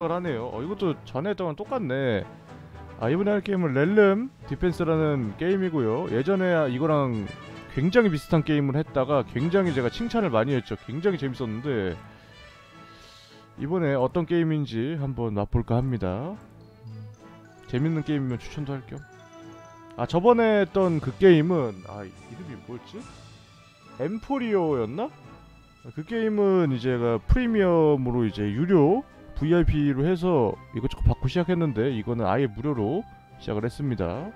걸 하네요. 어, 이것도 전에 했던 건 똑같네. 아 이번에 할 게임은 렐름 디펜스라는 게임이고요. 예전에 이거랑 굉장히 비슷한 게임을 했다가 굉장히 제가 칭찬을 많이 했죠. 굉장히 재밌었는데 이번에 어떤 게임인지 한번 맛볼까 합니다. 재밌는 게임이면 추천도 할 겸. 아 저번에 했던 그 게임은 아 이름이 뭐였지? 엠포리오였나? 그 게임은 이제가 프리미엄으로 이제 유료 VIP로 해서 이것저것 받고 시작했는데 이거는 아예 무료로 시작을 했습니다.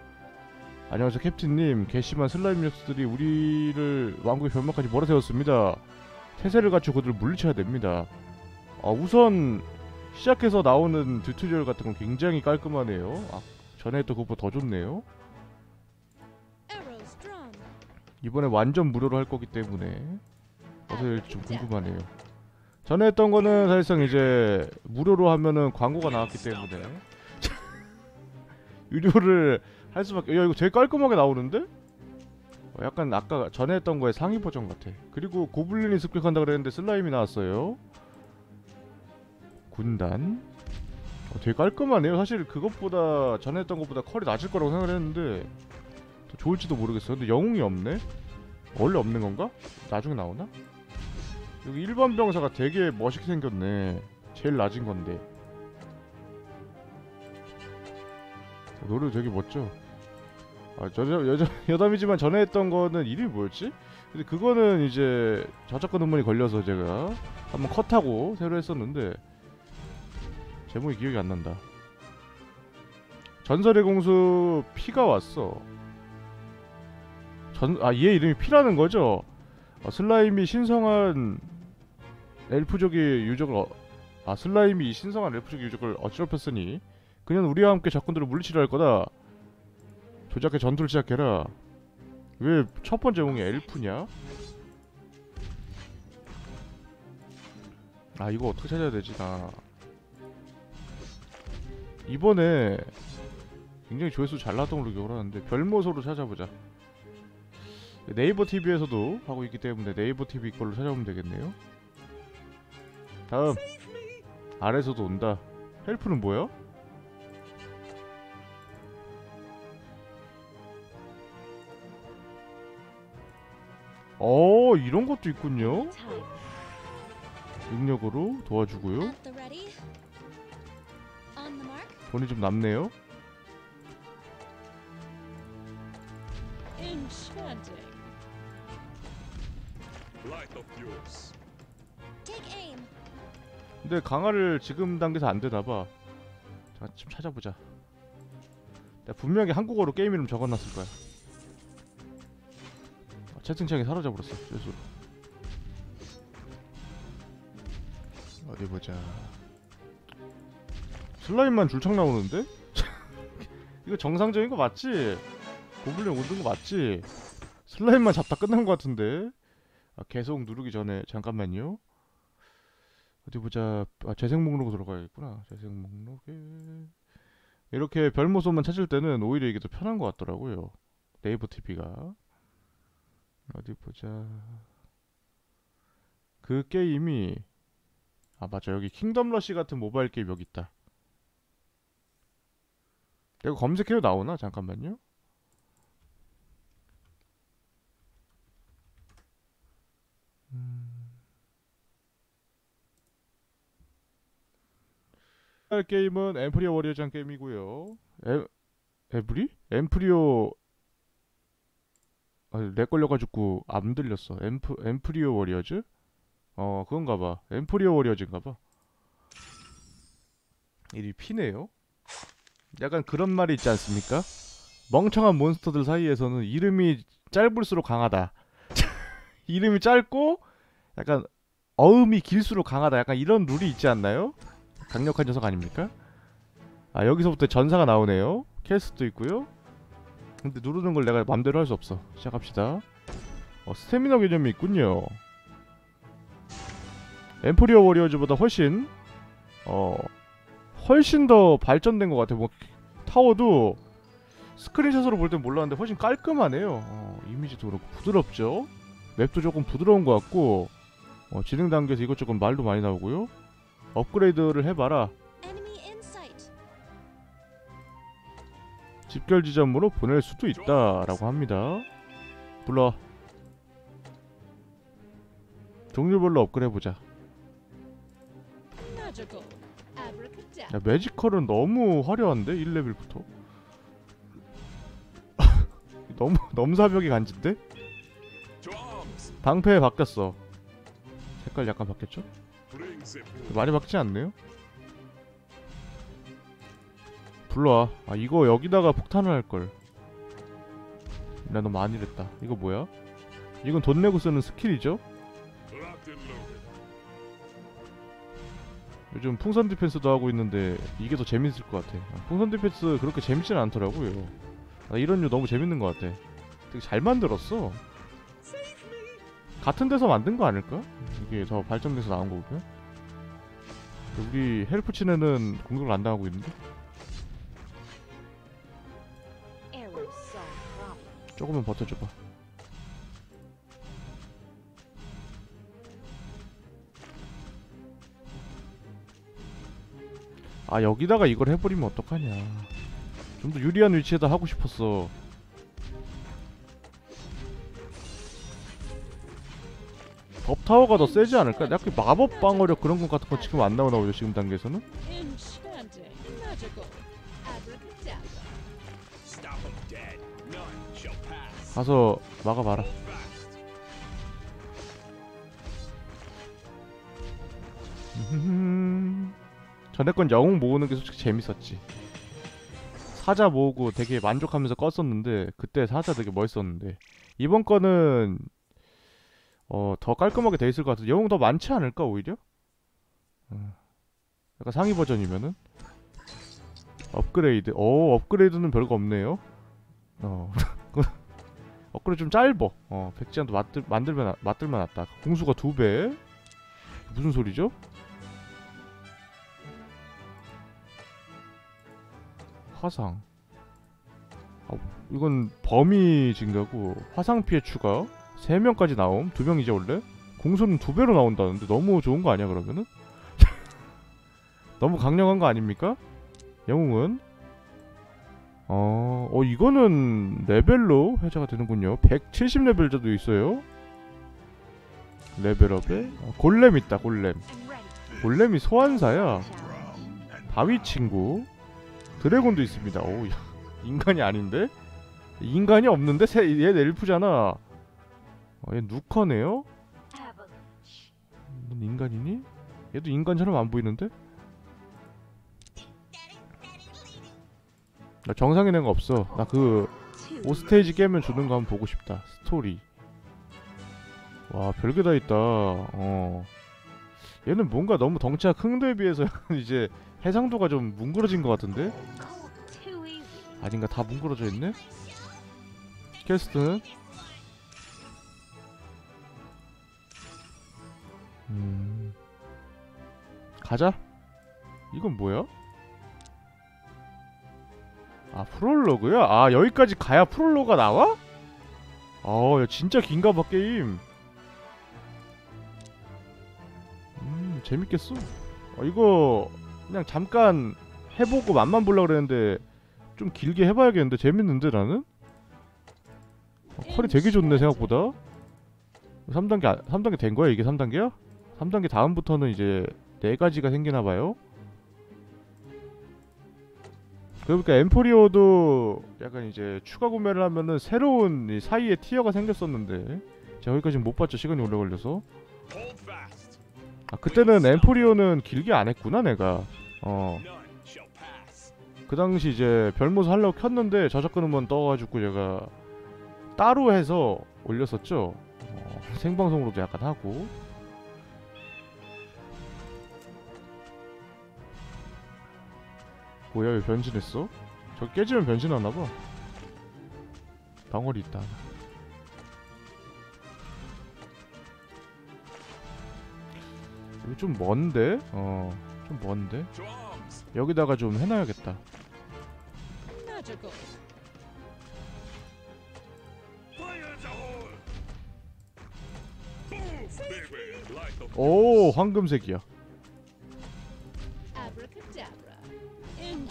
안녕하세요 캡틴님 괘씸한 슬라임 녀석들이 우리를 왕국의 변방까지 몰아세웠습니다. 태세를 갖추고 그들을 물리쳐야 됩니다. 어, 우선 시작해서 나오는 tutorial 같은 건 굉장히 깔끔하네요. 아, 전에 했던 그것보다 더 좋네요. 이번에 완전 무료로 할 거기 때문에 어떻게 될지 좀 궁금하네요. 전에 했던 거는 사실상 이제 무료로 하면은 광고가 나왔기 때문에 유료를 할 수밖에. 야 이거 되게 깔끔하게 나오는데? 어, 약간 아까 전에 했던 거의 상위 버전 같아. 그리고 고블린이 습격한다 그랬는데 슬라임이 나왔어요. 군단. 어, 되게 깔끔하네요. 사실 그것보다 전에 했던 것보다 컬이 낮을 거라고 생각을 했는데 더 좋을지도 모르겠어요. 근데 영웅이 없네. 원래 없는 건가? 나중에 나오나? 여기 1번 병사가 되게 멋있게 생겼네. 제일 낮은 건데. 어, 노래 되게 멋져. 아, 저, 저 여자 여담이지만 전에 했던 거는 이름이 뭐였지? 근데 그거는 이제 저작권 음원이 걸려서 제가 한번 컷하고 새로 했었는데 제목이 기억이 안 난다. 전설의 공수 피가 왔어. 전, 아, 얘 이름이 피라는 거죠? 어, 슬라임이 신성한 엘프족의 유적을 어, 아 슬라임이 이 신성한 엘프족의 유적을 어지럽혔으니 그냥 우리와 함께 적군들을 물리치려 할 거다. 조작해 전투를 시작해라. 왜 첫 번째 영웅이 엘프냐? 아 이거 어떻게 찾아야 되지 나 이번에 굉장히 조회수 잘 나왔던 걸로 기억을 하는데 별모소로 찾아보자 네이버 TV에서도 하고 있기 때문에 네이버 TV 걸로 찾아보면 되겠네요. 다음 아래서도 온다. 헬프는 뭐야? 어 이런 것도 있군요. 능력으로 도와주고요. At the ready. On the mark. 돈이 좀 남네요. Light of yours. 근데 강화를 지금 단계에서 안 되나봐. 자, 좀 찾아보자. 내가 분명히 한국어로 게임 이름 적어놨을 거야. 아, 채팅창이 사라져버렸어. 실수로. 어디 보자. 슬라임만 줄창 나오는데? 이거 정상적인 거 맞지? 고블린 오는 거 맞지? 슬라임만 잡다 끝난 거 같은데? 아, 계속 누르기 전에 잠깐만요. 어디 보자. 아, 재생 목록으로 들어가야겠구나. 재생 목록에 이렇게 별모소만 찾을 때는 오히려 이게 더 편한 것 같더라고요. 네이버 TV가 어디 보자. 그 게임이 아 맞아 여기 킹덤 러시 같은 모바일 게임 여기 있다. 이거 검색해도 나오나? 잠깐만요. 할 게임은 엠프리오 워리어즈한 게임이고요. 에, 에브리? 엠프리오 아, 렉 걸려가지고 안 들렸어. 엠프 엠프리오 워리어즈? 어 그건가봐. 엠프리오 워리어즈인가봐. 이리 피네요. 약간 그런 말이 있지 않습니까? 멍청한 몬스터들 사이에서는 이름이 짧을수록 강하다. 이름이 짧고 약간 어음이 길수록 강하다. 약간 이런 룰이 있지 않나요? 강력한 녀석 아닙니까? 아 여기서부터 전사가 나오네요. 캐스트도 있고요. 근데 누르는 걸 내가 맘대로 할 수 없어. 시작합시다. 어, 스태미너 개념이 있군요. 엠프리어 워리어즈보다 훨씬 어 훨씬 더 발전된 것 같아 뭐 타워도 스크린샷으로 볼 땐 몰랐는데 훨씬 깔끔하네요. 어, 이미지도 그렇고 부드럽죠? 맵도 조금 부드러운 것 같고 어, 진행 단계에서 이것저것 말도 많이 나오고요 업그레이드를 해봐라. 집결 지점으로 보낼 수도 있다 라고 합니다. 불러. 종류별로 업그레이드해보자. 야 매지컬은 너무 화려한데? 1레벨부터? 너무 넘사벽이 간지인데? 방패에 바뀌었어. 색깔 약간 바뀌었죠? 많이 바뀌지 않네요? 불러와. 아 이거 여기다가 폭탄을 할 걸. 나 너무 많이 했다. 이거 뭐야? 이건 돈 내고 쓰는 skill이죠? 요즘 풍선 디펜스도 하고 있는데 이게 더 재밌을 것 같아. 아, 풍선 디펜스 그렇게 재밌진 않더라고요. 나 이런 류 너무 재밌는 것 같아. 되게 잘 만들었어. 같은 데서 만든 거 아닐까? 이게 더 발전돼서 나온 거고요. 우리 헬프치네는 공격을 안 당하고 있는데. 조금만 버텨줘봐. 아 여기다가 이걸 해버리면 어떡하냐. 좀 더 유리한 위치에다 하고 싶었어. 법타워가 더 세지 않을까? 약간 마법 방어력 그런 것 같은 거 지금 안 나오나 보죠 지금 단계에서는? 가서 막아봐라. 전에 건 영웅 모으는 게 솔직히 재밌었지. 사자 모으고 되게 만족하면서 껐었는데 그때 사자 되게 멋있었는데 이번 거는 어 더 깔끔하게 돼 있을 것 같아. 영웅 더 많지 않을까 오히려? 어. 약간 상위 버전이면은 업그레이드. 오 업그레이드는 별거 없네요. 어 업그레이드 좀 짧어. 어 백지한도 만들 만들면 만들면 낫다. 공수가 두 배. 무슨 소리죠? 화상. 아, 이건 범위 증가고 화상 피해 추가 3명까지 나옴. 2명이죠 원래? 공수는 두 배로 나온다는데 너무 좋은 거 아니야 그러면은? 너무 강력한 거 아닙니까? 영웅은 어, 어 이거는 레벨로 해제가 되는군요. 170레벨자도 있어요. 레벨업에 어, 골렘 있다 골렘. 골렘이 소환사야. 바위 친구 드래곤도 있습니다. 오, 야, 인간이 아닌데? 인간이 없는데 새, 얘 엘프잖아. 어, 얘 누커네요? Avalanche. 넌 인간이니? 얘도 인간처럼 안 보이는데? 나 정상인 애가 없어. 나그 Two. 5스테이지 깨면 주는 거 한번 보고 싶다. 스토리. 와, 별게 다 있다. 어. 얘는 뭔가 너무 덩치가 큰 데에 비해서 이제 해상도가 좀 뭉그러진 것 같은데? 아닌가 다 뭉그러져 있네? quest는 음 가자 이건 뭐야? 아 프롤로그야? 아 여기까지 가야 프롤로그가 나와? 아 야, 진짜 긴가 봐 게임 음 재밌겠어 어, 이거 그냥 잠깐 해보고 맛만 보려고 그랬는데 좀 길게 해봐야겠는데 재밌는데 나는? 어, 컬이 되게 좋네 생각보다 3단계 아- 3단계 된 거야 이게 3단계야? 3단계 다음부터는 이제 네 가지가 생기나 봐요 그러니까 엠포리오도 약간 이제 추가 구매를 하면은 새로운 이 사이에 티어가 생겼었는데 제가 여기까지 못 봤죠 시간이 오래 걸려서. 아 그때는 엠포리오는 길게 안 했구나 내가 어. 그 당시 이제 별모습 하려고 켰는데 저작권 음원 떠가지고 제가 따로 해서 올렸었죠. 어, 생방송으로도 약간 하고. 뭐야 왜 변신했어? 저 깨지면 변신하나봐. 덩어리 있다. 여기 좀 먼데? 어, 좀 먼데? 여기다가 좀 해놔야겠다. 오 황금색이야.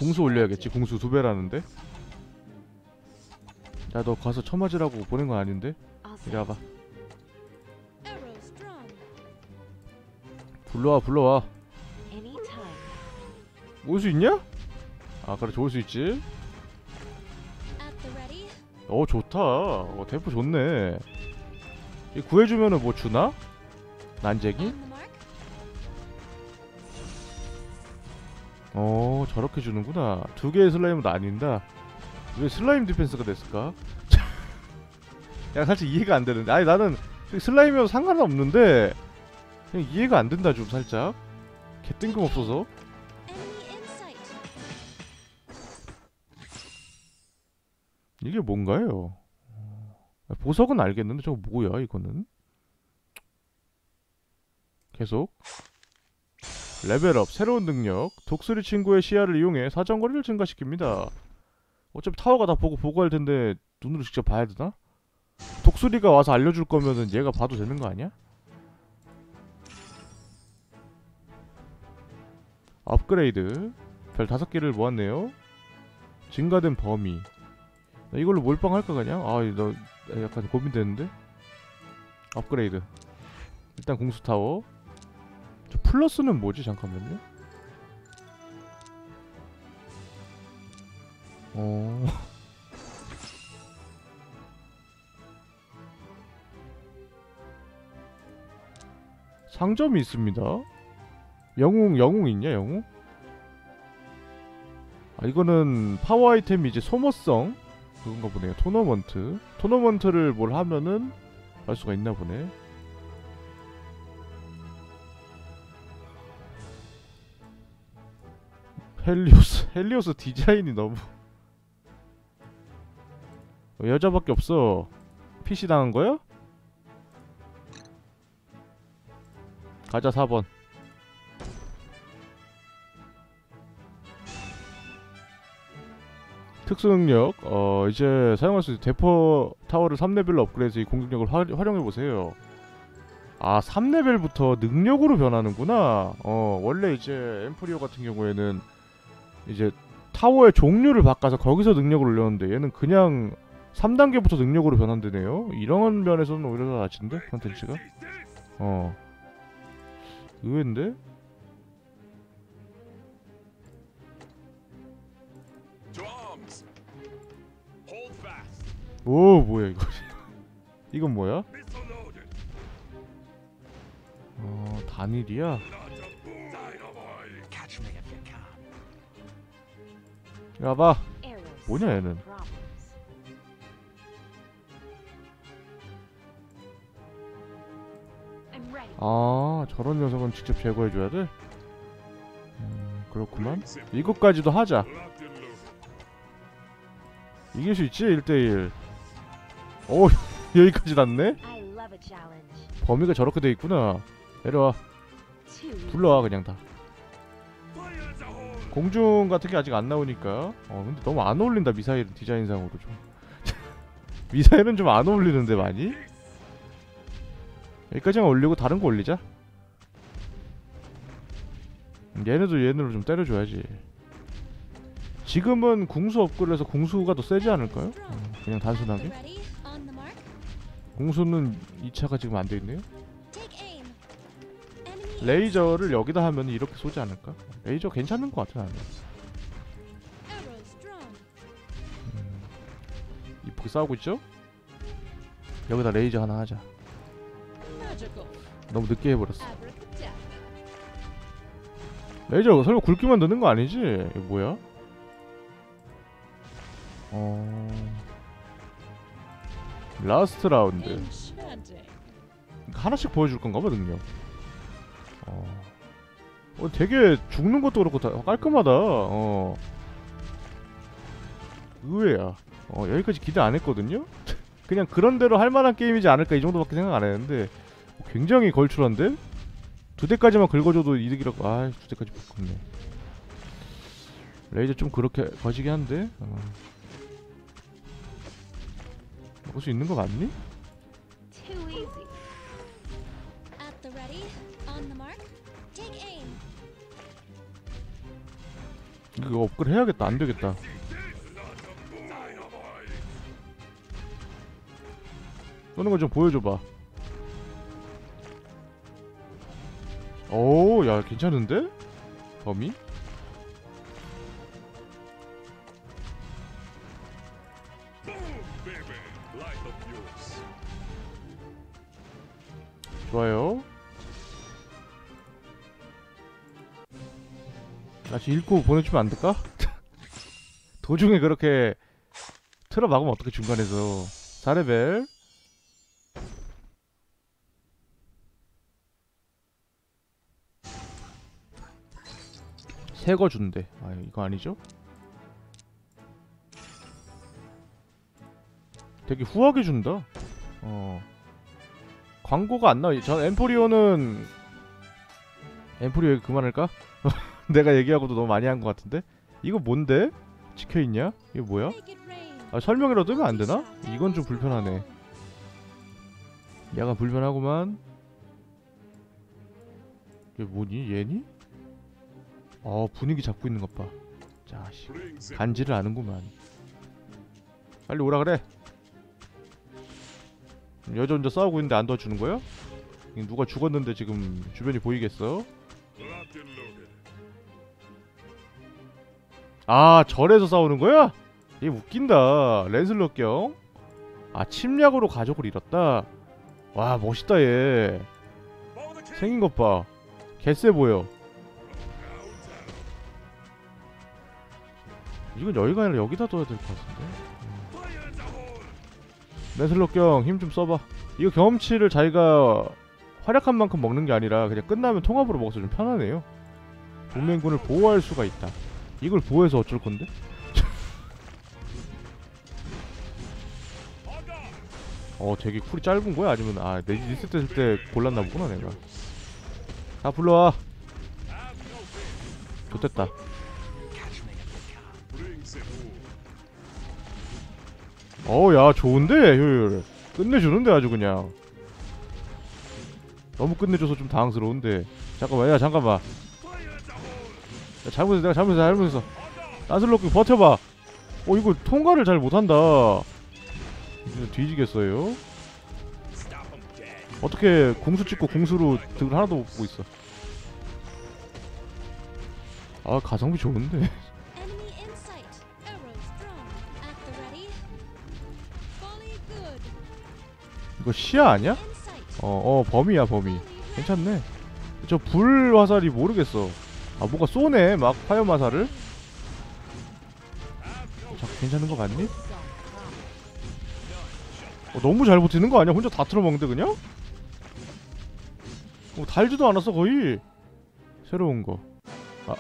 공수 올려야겠지. 공수 두 배라는데. 야 너 가서 쳐맞으라고 보낸 건 아닌데? I'll 이리 say 와봐. 불러와 불러와. 올 수 있냐? 아 그래 좋을 수 있지. 어 좋다 어 대포 좋네 이 구해주면은 뭐 주나? 난쟁이? 어 저렇게 주는구나 두 개의 슬라임은 아닌다 왜 슬라임 디펜스가 됐을까? 야 사실 이해가 안 되는데 아니 나는 슬라임이어도 상관은 없는데 그냥 이해가 안 된다 좀 살짝 개 뜬금없어서. 이게 뭔가요? 어, 보석은 알겠는데 저거 뭐야 이거는? 계속 레벨업 새로운 능력 독수리 친구의 시야를 이용해 사정거리를 증가시킵니다 어차피 타워가 다 보고 보고할 텐데 눈으로 직접 봐야 되나? 독수리가 와서 알려줄 거면은 얘가 봐도 되는 거 아니야? 업그레이드 별 다섯 개를 모았네요 증가된 범위 나 이걸로 몰빵할까 그냥? 아, 나 약간 고민되는데? 업그레이드. 일단 궁수 타워. 저 플러스는 뭐지? 잠깐만요. 어. 상점이 있습니다. 영웅 영웅 있냐 영웅? 아 이거는 파워 아이템이 이제 소모성 그건가 보네요. 토너먼트. 토너먼트를 뭘 하면은 할 수가 있나 보네. 헬리오스. 헬리오스 디자인이 너무 어, 여자밖에 없어. PC 당한 거야? 가자 4번. 특수 능력 어 이제 사용할 수 있는 대포 타워를 3레벨로 업그레이드해서 이 공격력을 화, 활용해 보세요. 아 3레벨부터 능력으로 변하는구나. 어 원래 이제 엠프리오 같은 경우에는 이제 타워의 종류를 바꿔서 거기서 능력을 올렸는데 얘는 그냥 3단계부터 능력으로 변한대네요. 이런 면에서는 오히려 더 낫은데 컨텐츠가. 어 의외인데? 오 뭐야 이거? 이건 뭐야? 어 단일이야. 야봐. 뭐냐 얘는? 아 저런 녀석은 직접 제거해줘야 돼? 음, 그렇구만 이것까지도 하자. 이길 수 있지 1대1 오 여기까지 났네? 범위가 저렇게 돼 있구나 내려와. 불러와 그냥 다 공중 같은 게 아직 안 나오니까 어 근데 너무 안 어울린다 미사일은 디자인상으로 좀 미사일은 좀 안 어울리는데 많이? 여기까지만 올리고 다른 거 올리자 음, 얘네도 얘네로 좀 때려줘야지 지금은 궁수 업글을 해서 궁수가 더 세지 않을까요? 음, 그냥 단순하게. 궁수는 2차가 지금 안돼 있네요 레이저를 여기다 하면 이렇게 쏘지 않을까? 레이저 괜찮은 것 같아 나는. 음, 이쁘게 싸우고 있죠? 여기다 레이저 하나 하자. 너무 늦게 해버렸어. 레이저 설마 굵기만 드는 거 아니지? 이거 뭐야? 어... Last round. 하나씩 보여줄 건가 봐 능력 어... 어 되게 죽는 것도 그렇고 다 깔끔하다 어 의외야 어 여기까지 기대 안 했거든요? 그냥 그런 대로 할 만한 게임이지 않을까 이 정도밖에 생각 안 했는데 어, 굉장히 걸출한데? 두 대까지만 긁어줘도 이득이라고 아두 대까지 못 긁네 레이저 좀 그렇게 거시기 한데 어. 먹을 수 있는 거 맞니? 이거 업그레이드 해야겠다 안되겠다 쏘는 거 좀 보여줘봐 오야 괜찮은데? 범위? 다시 읽고 보내주면 안 될까? 도중에 그렇게 틀어 막으면 어떻게 중간에서 4레벨 새거 준대 아 이거 아니죠? 되게 후하게 준다 어 광고가 안 나와. 전 엠포리오는 엠포리오 그만할까? 내가 얘기하고도 너무 많이 한 것 같은데. 이거 뭔데? 찍혀 있냐? 이거 뭐야? 아, 설명이라도 하면 안 되나? 이건 좀 불편하네. 약간 불편하구만. 이게 뭐니? 얘니? 어 분위기 잡고 있는 것 봐. 자식. 간지를 아는구만. 빨리 오라 그래. 여자 혼자 싸우고 있는데 안 도와주는 거야? 누가 죽었는데 지금 주변이 보이겠어? 아 절에서 싸우는 거야? 얘 웃긴다. 랜슬롯경. 아 침략으로 가족을 잃었다. 와 멋있다 얘. 생긴 것 봐. 개쎄 보여. 이건 여기가 아니라 여기다 둬야 될 것 같은데. Hole. 랜슬롯경 힘 좀 써봐. 이거 경험치를 자기가 활약한 만큼 먹는 게 아니라 그냥 끝나면 통합으로 먹어서 좀 편하네요. 동맹군을 보호할 수가 있다. 이걸 보호해서 어쩔 건데? 어 되게 쿨이 짧은 거야? 아니면 아 내 리셋 했을 때 골랐나 보구나 내가. 다 불러와. 좋됐다. 어야 좋은데 효율. 끝내주는데 아주 그냥. 너무 끝내줘서 좀 당황스러운데. 잠깐만 야 잠깐만. 잘못했어 내가 잘못했어 잘못했어. 나슬로크 버텨봐. 어 이거 통과를 잘 못한다. 뒤지겠어요. 어떻게 궁수 찍고 궁수로 득을 하나도 못 보고 있어. 아 가성비 좋은데. 이거 시야 아니야? Sight. 어, 어 범위야 범위. 괜찮네. 저 불 화살이 모르겠어. 아 뭐가 쏘네 막 화살을. 자, 괜찮은 거 같니? 어, 너무 잘 버티는 거 아니야? 혼자 다 틀어먹는데 그냥? 어, 달지도 않았어 거의. 새로운 거. 아,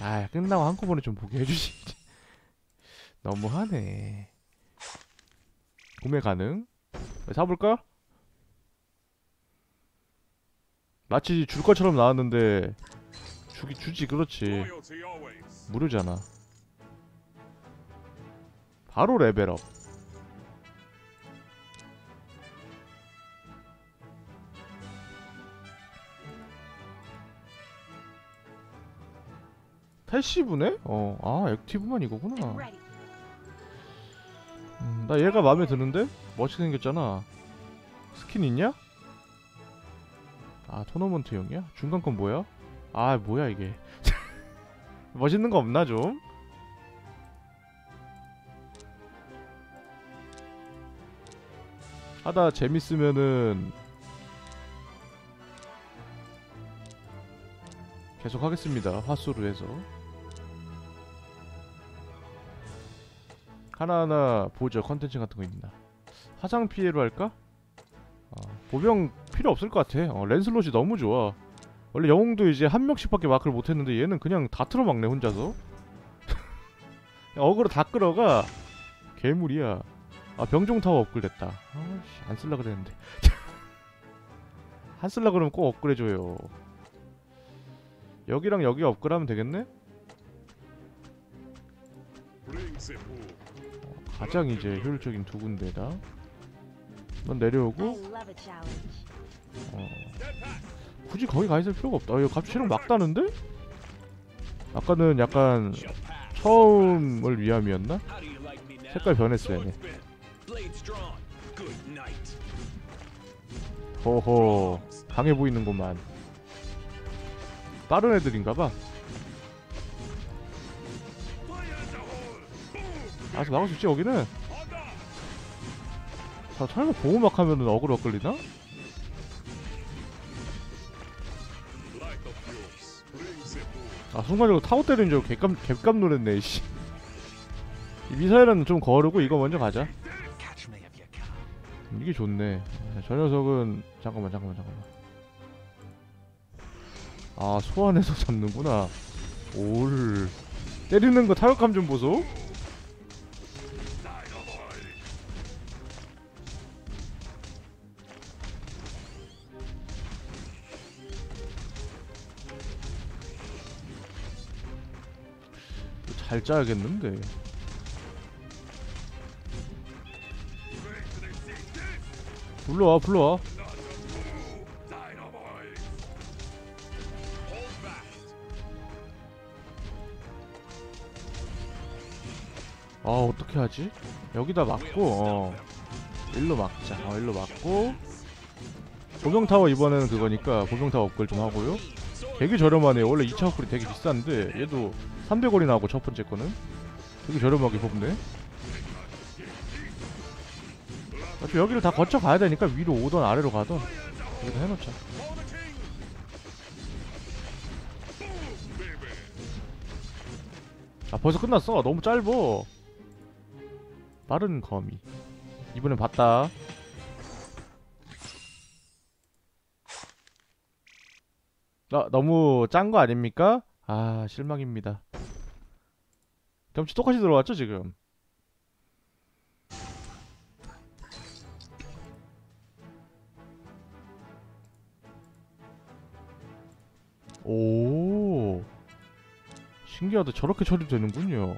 아 끝나고 한꺼번에 좀 보게 해주시지. 너무하네. 구매 가능. 사볼까? 마치 줄 것처럼 나왔는데 주기 주지 그렇지. 무료잖아. 바로 레벨업. Passive네? 어, 아 active만 이거구나. 음, 나 얘가 마음에 드는데? 멋지게 생겼잖아. 스킨 있냐? 아 토너먼트용이야? 중간 건 뭐야? 아 뭐야 이게? 멋있는 거 없나 좀? 하다 재밌으면은 계속 하겠습니다. 화수로 해서 하나하나 보죠. 컨텐츠 같은 거 있나? 화상 피해로 할까? 어, 보병 필요 없을 것 같아. 어, 랜슬롯이 너무 좋아. 원래 영웅도 이제 한 명씩밖에 마크를 못했는데 얘는 그냥 다 틀어막네 혼자서. 어그로 다 끌어가. 괴물이야. 아 병종 타워 업글 됐다. 아씨 안 쓸라 그랬는데. 안 쓸라 그러면 꼭 업글해줘요. 여기랑 여기 업그레하면 되겠네? Home. 가장 이제 효율적인 두 군데다. 넌 내려오고. 어. 굳이 거기 가 있을 필요가 없다. 아, 이거 갑자기 체력 막다는데? 아까는 약간. 처음을 위함이었나? 색깔 변했어 얘네. Swordsman. Blades drawn. Good night. 호호 강해 보이는구만 빠른 애들인가봐 알아서 막을 수 있지 여기는 자 설마 보호막 하면은 어그로 끌리나? 아 순간적으로 타워 때리는 줄 개깜, 개깜 놀랐네 씨. 이 미사일은 좀 거르고 이거 먼저 가자. 이게 좋네. 아, 저 녀석은 잠깐만 잠깐만 잠깐만. 아 소환해서 잡는구나. 올. 때리는 거 타격감 좀 보소 잘 짜야겠는데. 불러와 불러와. 아 어떻게 하지? 여기다 막고 어. 일로 막자. 어 일로 막고. 보병타워 이번에는 그거니까 보병타워 업글 좀 하고요. 되게 저렴하네 원래 2차 업글이 되게 비싼데 얘도 300원이 나오고 첫 번째 거는? 되게 저렴하게 뽑네. 어차피 여기를 다 거쳐 가야 되니까 위로 오던 아래로 가던 여기다 해놓자. 아 벌써 끝났어. 너무 짧어. 빠른 거미. 이번엔 봤다. 아 너무 짠 거 아닙니까? 아 실망입니다 경치 똑같이 들어왔죠 지금? 오. 신기하다. 저렇게 처리되는군요.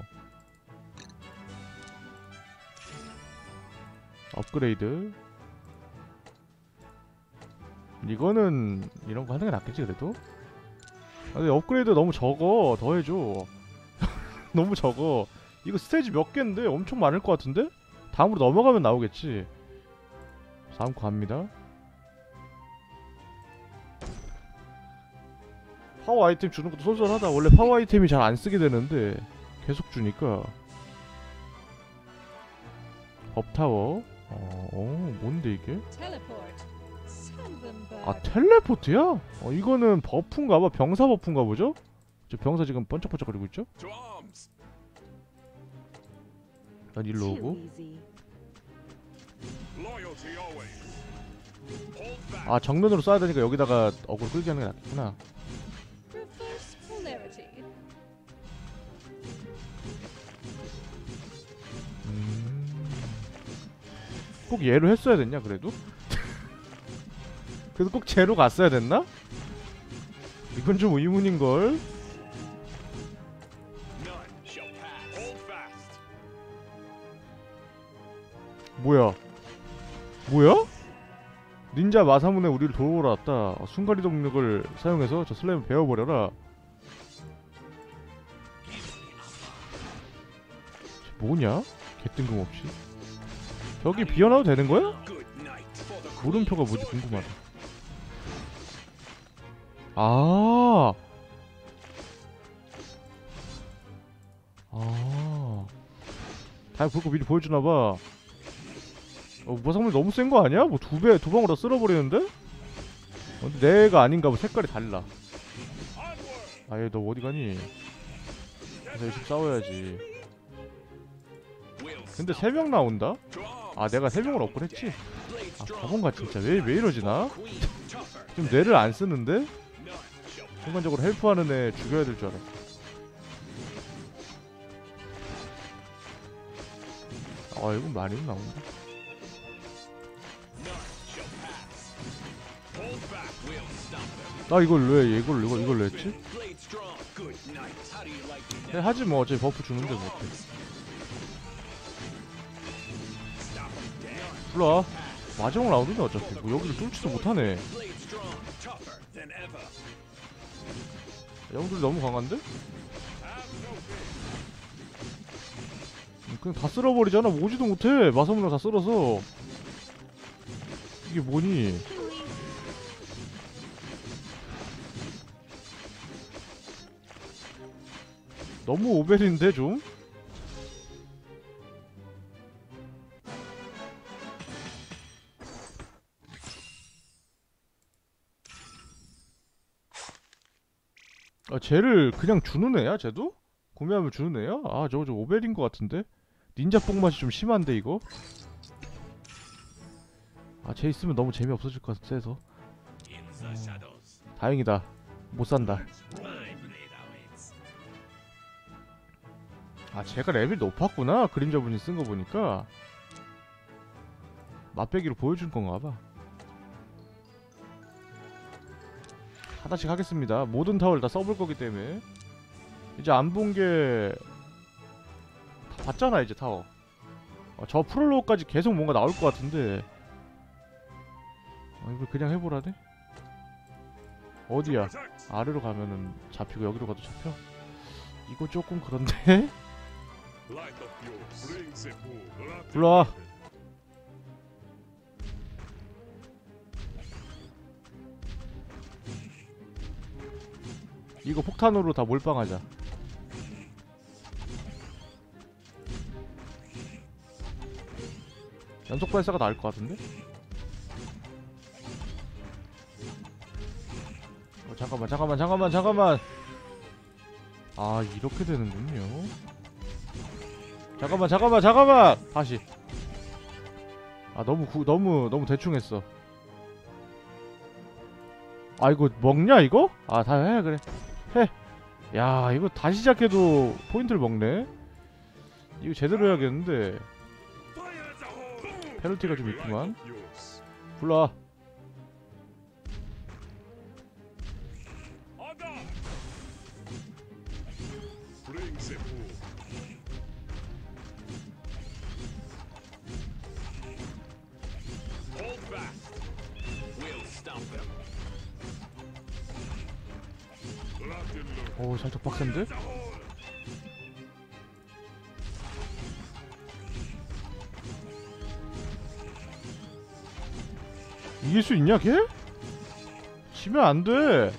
업그레이드. 이거는 이런 거 하는 게 낫겠지 그래도? 아, 근데 업그레이드 너무 적어. 더 해줘 너무 적어. 이거 스테이지 몇 개인데? 엄청 많을 것 같은데? 다음으로 넘어가면 나오겠지. 다음 거 갑니다. 파워 아이템 주는 것도 쏠쏠하다. 원래 파워 아이템이 잘 안 쓰게 되는데 계속 주니까. 법타워. 어, 어 뭔데 이게. 아 teleport야? 어 이거는 buff인가봐. 병사 buff인가 보죠? 저 병사 지금 번쩍번쩍거리고 있죠? 난 일로 오고! 아 정면으로 쏴야 되니까 여기다가 어그로 끌게 하는 게 낫겠구나. 음... 꼭 얘로 했어야 됐냐 그래도? 그래도 꼭 쟤로 갔어야 됐나? 이건 좀 의문인걸 뭐야 뭐야? 닌자 마사문에 우리를 도우러 왔다 어, 순간이동 능력을 사용해서 저 슬라임을 베어버려라 쟤 뭐냐? 개뜬금없이 저기 비어나도 되는 거야? 물음표가 뭐지 궁금하다 아 아. 다 볼거 미리 보여주나봐. 어, 모상물 너무 센 거 아니야? 뭐 두 배, 두 방울 다 쓸어버리는데? 어, 근데 내가 아닌가 봐. 색깔이 달라. 아얘 너 어디 가니? 열심히 싸워야지. 근데 세 명 나온다? 아 내가 세 명을 업그레이드했지? 아! 바본가 진짜 왜, 왜 이러지 나? Queen tougher! 좀 뇌를 안 쓰는데? 순간적으로 헬프하는 애 죽여야 될 줄 알았어. 아 이건 많이 나온다. 나 이걸 왜 이걸 이걸 이걸 미리 해놔? 하지 뭐 어차피 buff 주는데 뭐 어때? 불러와. 마지막 라운드는 어차피 뭐 여기를 뚫지도 못하네. 영웅들이 너무 강한데? 그냥 다 쓸어버리잖아. 뭐 오지도 못해. 마사무랑 다 쓸어서. 이게 뭐니? 너무 오벨인데 좀? 아 쟤를 그냥 주는 애야 쟤도? 구매하면 주는 애야? 아 저거 좀 오벨인 것 같은데? 닌자 뽕맛이 좀 심한데 이거? 아 쟤 있으면 너무 재미없어질 것 같아서 shadows, 다행이다 못 산다 아 제가 레벨 높았구나. 그림자분이 쓴 거 보니까. 맛배기로 보여준 건가 봐. 하나씩 하겠습니다. 모든 타워를 다 써볼 거기 때문에. 이제 안 본 게 다 봤잖아 이제 타워. 어, 저 프롤로그까지 계속 뭔가 나올 것 같은데. 어, 이걸 그냥 해보라네 어디야. 아래로 가면은 잡히고 여기로 가도 잡혀? 이거 조금 그런데? 불러와. 이거 폭탄으로 다 몰빵하자. 연속 발사가 나을 것 같은데? 어, 잠깐만, 잠깐만, 잠깐만, 잠깐만. 아, 이렇게 되는군요. 잠깐만, 잠깐만, 잠깐만. 다시. 아, 너무 구, 너무 너무 대충 했어. 아, 이거 먹냐 이거? 아, 다 해 그래. 해. 야, 이거 다시 시작해도 포인트를 먹네. 이거 제대로 해야겠는데. 페널티가 좀 있구만. 불러 오, 살짝 빡센데? 이길 수 있냐, 걔? 지면 안 돼. Baby.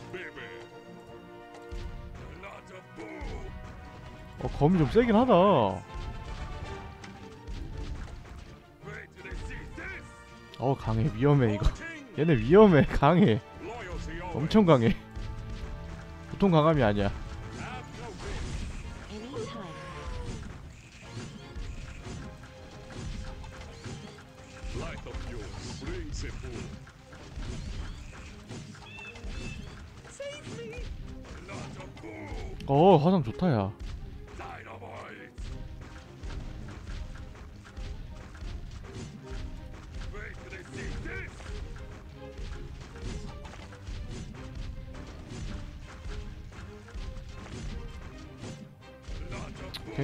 Not a fool. 어, 검이 좀 세긴 하다. 어, 강해. 위험해, 이거. 얘네 위험해. 강해. 엄청 강해. 보통 강함이 아니야. 어, 화상 좋다, 야.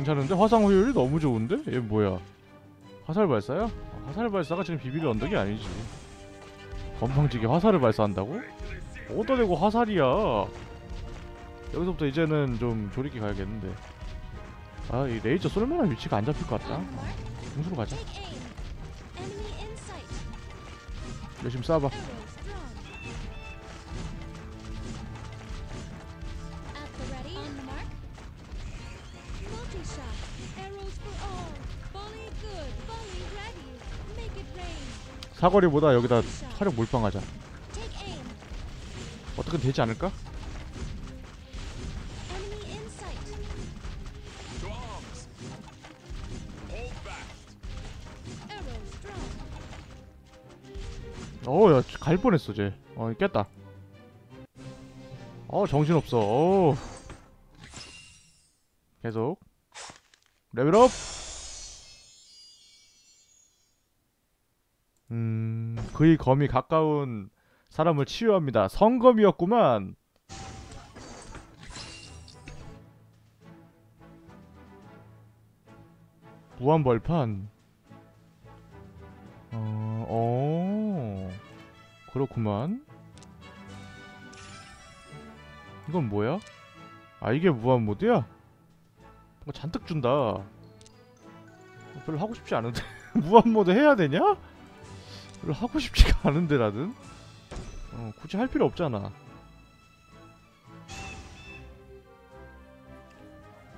괜찮은데? 화상 효율이 너무 좋은데? 얘 뭐야? 화살 발사야? 아, 화살 발사가 지금 비빌 언덕이 아니지. 건방지게 화살을 발사한다고? 어디다 대고 화살이야? 여기서부터 이제는 좀 조리기 가야겠는데. 아, 이 레이저 쏠만한 위치가 안 잡힐 것 같다. 공수로 가자. 열심히 쏴봐. 사거리보다 여기다 화력 몰빵하자. 어떻게 되지 않을까? Enemy in sight. To arms. Hold fast. Arrows drawn. 어, 야, 갈 뻔했어, 쟤. 어, 깼다. 어, 정신없어. 어. 계속. 레벨업! 음, 그의 검이 가까운 사람을 치유합니다. 성검이었구만. 무한벌판. 어, 어, 그렇구만. 이건 뭐야? 아, 이게 무한 모드야? 뭔가 잔뜩 준다. 별로 하고 싶지 않은데. 무한 모드 해야 되냐? 별로 하고 싶지가 않은데, 나는. 어, 굳이 할 필요 없잖아.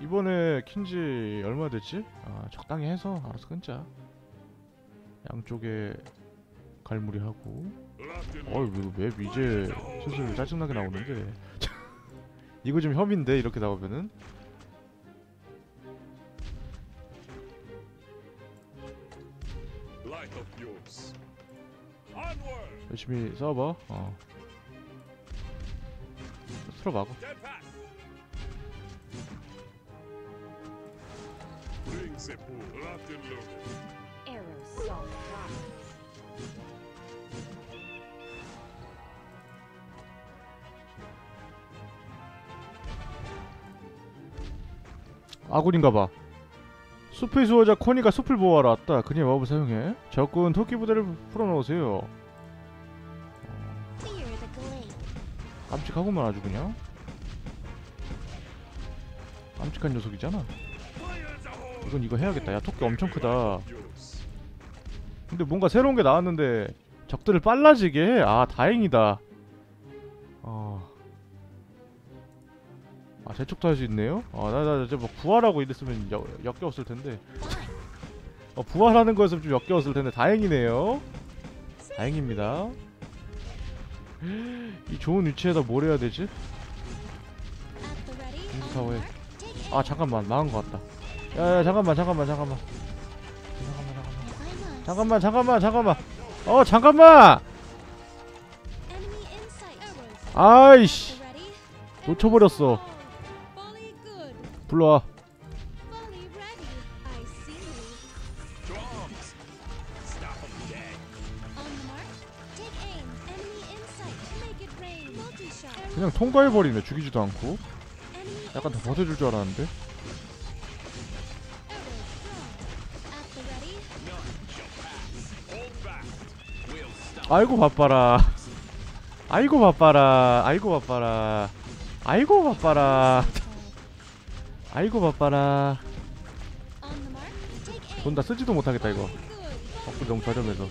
이번에 킨지 얼마 됐지? 아 적당히 해서 알아서 끊자 양쪽에 갈무리 하고 어이 맵 이제 슬슬 짜증나게 나오는데 이거 좀 협인데 이렇게 나오면은 Light of yours. 열심히 싸워봐 어 salt rock. 아군인가봐. 숲의 수호자 코니가 숲을 보호하러 왔다. 그녀의 마법을 사용해 적군 토끼 부대를 풀어놓으세요 깜찍하구만 아주 그냥 깜찍한 녀석이잖아! 이건 이거 해야겠다 야 토끼 엄청 크다. 근데 뭔가 새로운 게 나왔는데 적들을 빨라지게 해? 아 다행이다 어... 아 재촉도 할 수 있네요? 아나나 이제 뭐 부활하고 이랬으면 역, 역겨웠을 텐데. 어, 부활하는 거였으면 좀 역겨웠을 텐데 다행이네요 다행입니다 이 좋은 위치에다 뭘 해야 되지? Aim. 아 잠깐만 망한 것 같다 야야 잠깐만 잠깐만 잠깐만 잠깐만 잠깐만. 잠깐만 어 잠깐만. 아이씨. 놓쳐버렸어. 불러와 그냥 통과해버리네 죽이지도 않고 약간 더. 버텨줄 줄 알았는데. 아이고 바빠라 아이고 바빠라 아이고 바빠라 아이고 바빠라 아이고 바빠라. 돈 다 쓰지도 못하겠다 이거. 덕분 너무 저렴해서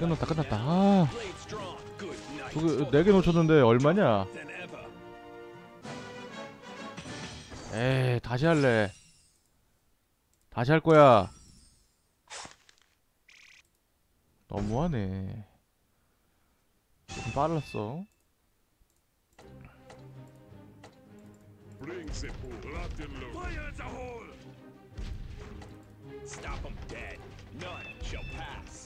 끝났다 끝났다? 아. 저거 for 네개 놓쳤는데 얼마냐. 에이 다시 할래 다시 할 거야 너무하네 조금 빨랐어! Stop 'em dead. None shall pass.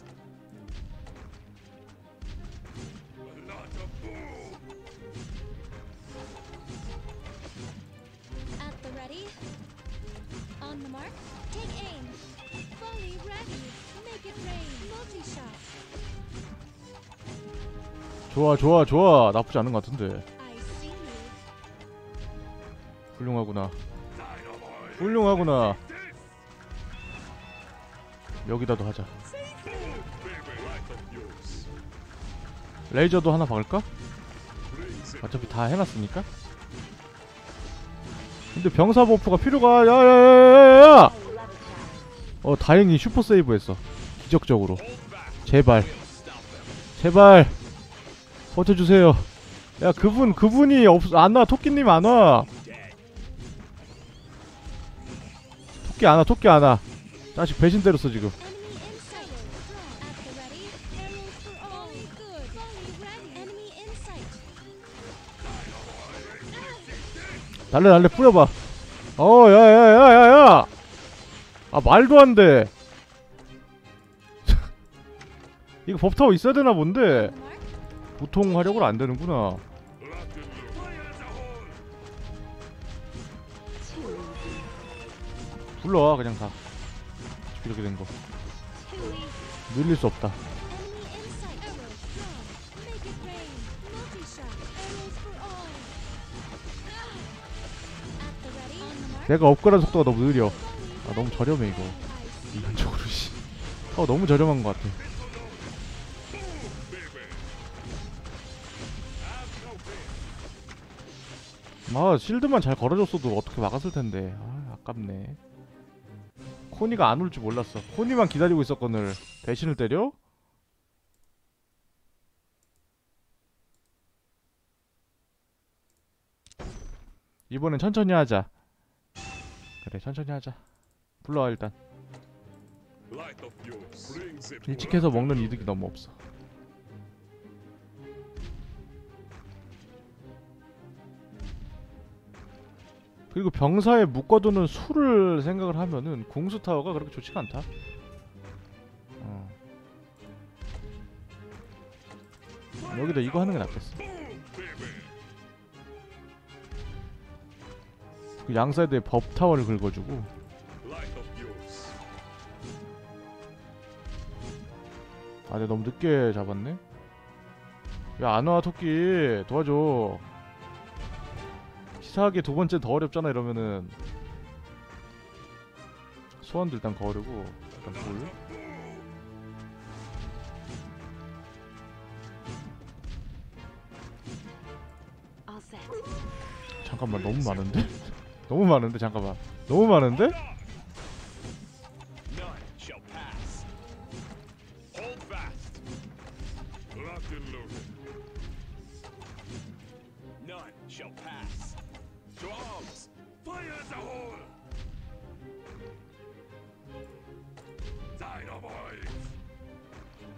At the ready. On the mark. Take aim. Volley ready. Make it rain. Multi-shot. 좋아 좋아 좋아 나쁘지 않은 것 같은데 I see you. 훌륭하구나! 훌륭하구나! 여기다도 하자 레이저도 하나 박을까? 어차피 다 해놨으니까 근데 병사 buff가 필요가 challenge. 어 다행히 super save 했어 기적적으로. 제발. 제발 버텨주세요 야 그분 그분이 없 안와 토끼님 안와. 토끼 안와 토끼 안와 자식 배신 때렸어 지금 달래 달래 뿌려봐 어 야야야야야 아 말도 안돼 이거 법타워 있어야 되나 본데. 보통 화력으로 안 되는구나. 불러와 그냥 다 이렇게 된거. 늘릴 수 없다 내가 업그레이드 속도가 너무 느려 아 너무 저렴해 이거. 인간적으로 씨. 어 너무 저렴한 것 같아. 아 실드만 잘 걸어줬어도 어떻게 막았을 텐데. 아 아깝네. 코니가 안 올 줄 몰랐어. 코니만 기다리고 있었거늘 배신을 때려? 이번엔 천천히 하자. 그래 천천히 하자. 불러와 일단. 일찍 해서 먹는 이득이 너무 없어. 그리고 병사에 묶어두는 수를 생각을 하면은 공수 타워가 그렇게 좋지가 않다. 어. 여기다 이거 하는 게 낫겠어. 그 양사이드에 법 타워를 긁어주고. 아, 내가 너무 늦게 잡았네. 야, 안 와, 토끼. 도와줘. 치사하게 두 번째 더 어렵잖아, 이러면은. 소환도 일단 거르고, 일단 불. 잠깐만, 너무 많은데? 너무 많은데, 잠깐만. 너무 많은데?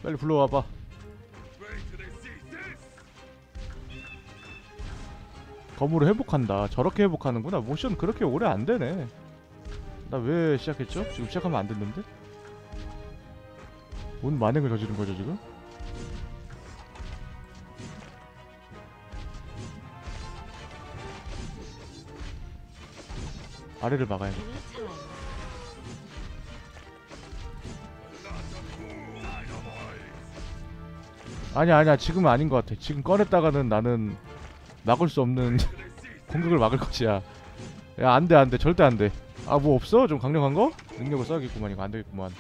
빨리 불러와봐. 검으로 회복한다. 저렇게 회복하는구나. 모션 그렇게 오래 안 되네. 나 왜 시작했죠? 지금 시작하면 안 됐는데? 뭔 만행을 저지른 거죠, 지금? 아래를 막아야겠다. 아니야, 아니야. 지금은 아닌 것 같아. 지금 꺼냈다가는 나는 막을 수 없는 공격을 막을 것이야. 야, 안 돼, 안 돼. 절대 안 돼. 아, 뭐 없어? 좀 강력한 거? 능력을 써야겠구만. 이거 안 되겠구만.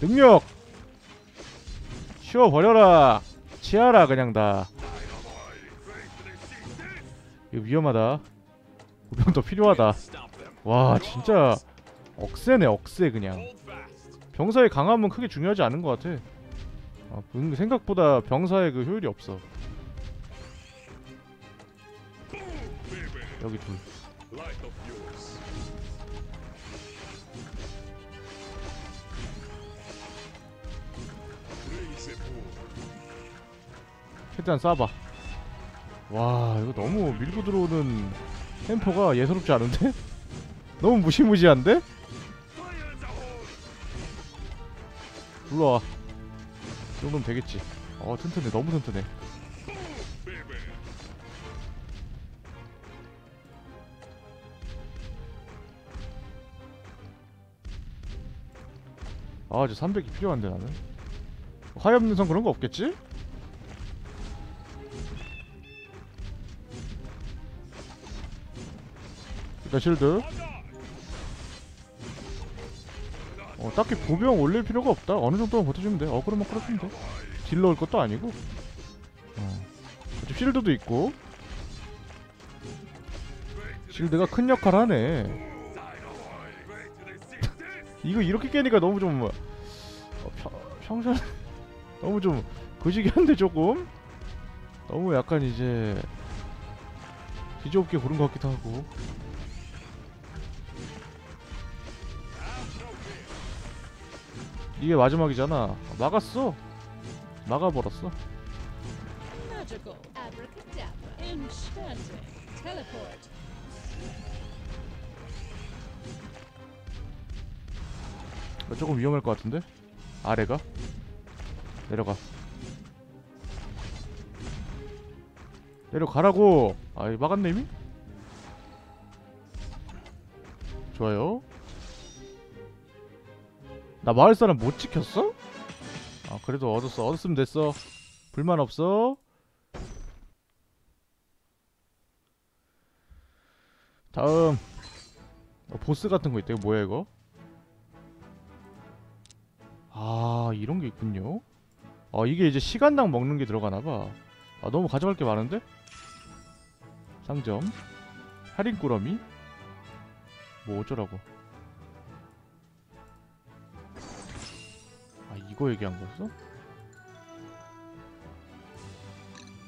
능력! 쉬어버려라! 치아라, 그냥 다. 이거 위험하다. 우병 더 필요하다. 와, 진짜 억세네, 억세, 그냥. 병사의 강함은 크게 중요하지 않은 것 같아. 아, 은- 생각보다 병사의 그 효율이 없어. 여기 둘. 최대한 쏴봐. 와, 이거 너무 밀고 들어오는 템포가 예사롭지 않은데? 너무 무시무시한데? 불러와. 이 정도면 되겠지. 어, 튼튼해. 너무 튼튼해. 아, 저 300이 필요한데, 나는. 화염능선 그런 거 없겠지? 일단 실드. 어, 딱히 보병 올릴 필요가 없다. 어느 정도만 버텨주면 돼. 어그로만 끌어주면 돼. 딜 넣을 것도 아니고. 어. 실드도 있고. 실드가 큰 역할 하네. 이거 이렇게 깨니까 너무 좀 뭐, 어, 평, 평소 너무 좀 거시기한데 조금? 너무 약간 이제 뒤좁게 고른 것 같기도 하고. 이게 마지막이잖아. 막았어. 막아버렸어 조금 위험할 것 같은데? 아래가? 내려가. 내려가라고! 아 이거 막았네 이미? 좋아요. 나 마을 사람 못 지켰어? 아 그래도 얻었어. 얻었으면 됐어. 불만 없어. 다음. 어, 보스 같은 거 있다 이거 뭐야 이거 아 이런 게 있군요. 아 이게 이제 시간당 먹는 게 들어가나봐. 아 너무 가져갈 게 많은데? 상점 할인 꾸러미 뭐 어쩌라고? 이거 얘기한 거였어?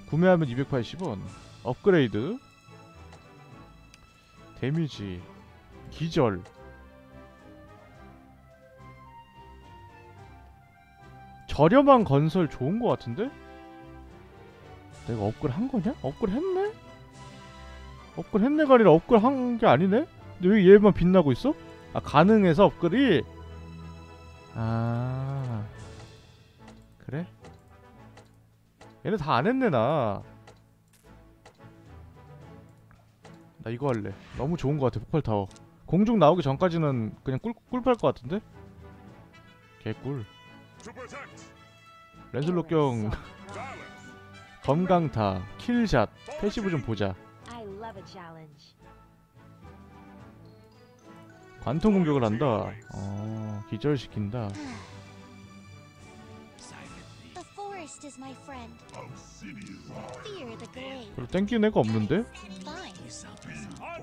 구매하면 280원 업그레이드 데미지 기절 저렴한 건설 좋은 거 같은데? 내가 업글 한 거냐? 업글 했네? 업글 했네가 아니라 업글 한 게 아니네? 근데 왜 얘만 빛나고 있어? 아 가능해서 업글이 아 그래? 얘네 다 안 했네 나. 나 이거 할래. 너무 좋은 것 같아 폭발 타워. 공중 나오기 전까지는 그냥 꿀 꿀빨 것 같은데? 개꿀. Valor. 검강타 kill shot passive 좀 보자. 관통 공격을 한다. 어 기절시킨다. 별로 땡기는 애가 없는데?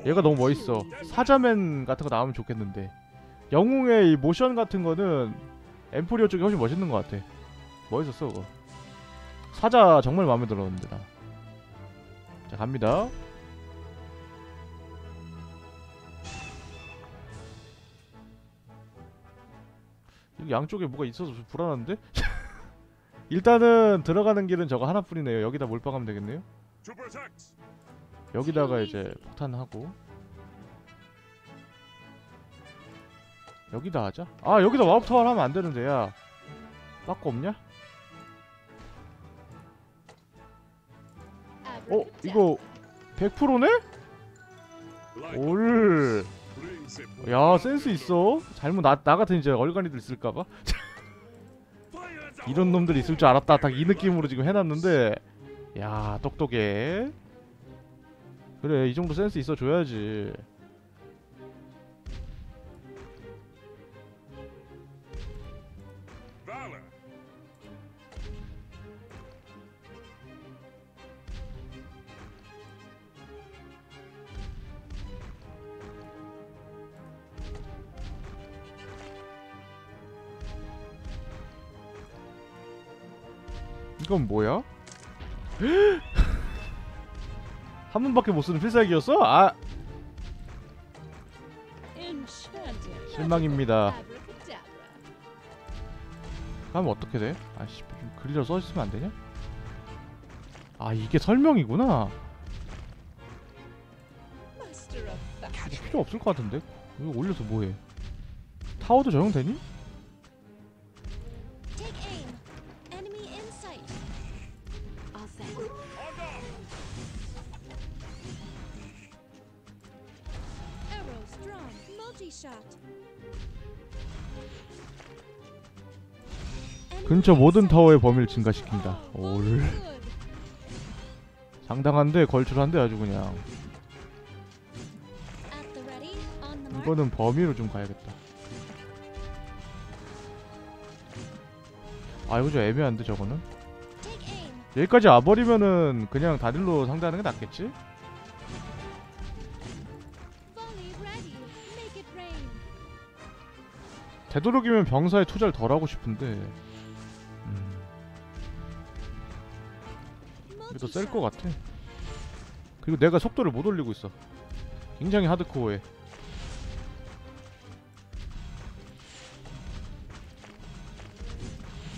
얘가 너무 멋있어. 사자맨 같은 거 나오면 좋겠는데. 영웅의 이 모션 같은 거는 엠포리오 쪽이 훨씬 멋있는 것 같아. 멋있었어 그거. 사자 정말 마음에 들었는데 나. 자 갑니다. 여기 양쪽에 뭐가 있어서 좀 불안한데? 일단은 들어가는 길은 저거 하나뿐이네요. 여기다 몰빵하면 되겠네요. 여기다가 이제 폭탄하고 여기다 하자 아 여기다 와우타워 하면 안 되는데 야 빠꾸 없냐? 어 이거 100%네? Like 올. 야 센스 있어. 잘못 나, 나 같은 이제 얼간이들 있을까봐. 이런 놈들 있을 줄 알았다. 딱 이 느낌으로 지금 해놨는데. 야 똑똑해. 그래 이 정도 센스 있어 줘야지 이건 뭐야? 한 번밖에 못 쓰는 필살기였어? 아. 실망입니다. 하면 어떻게 돼? 아씨 좀 글이라 써있으면 안 되냐? 아 이게 설명이구나 필요 없을 것 같은데 이거 올려서 뭐해 타워도 적용되니? 근처 모든. 타워의 범위를 증가시킨다 올. 상당한데 걸출한데 아주 그냥. 이거는 범위로 좀 가야겠다 아 이거 좀 애매한데 저거는. 여기까지 와버리면은 그냥 다딜로 상대하는 게 낫겠지? 되도록이면 병사에 투자를 덜 하고 싶은데 음, 이게 더셀것 Multi-shot. 같아 그리고 내가 속도를 못 올리고 있어 굉장히 하드코어해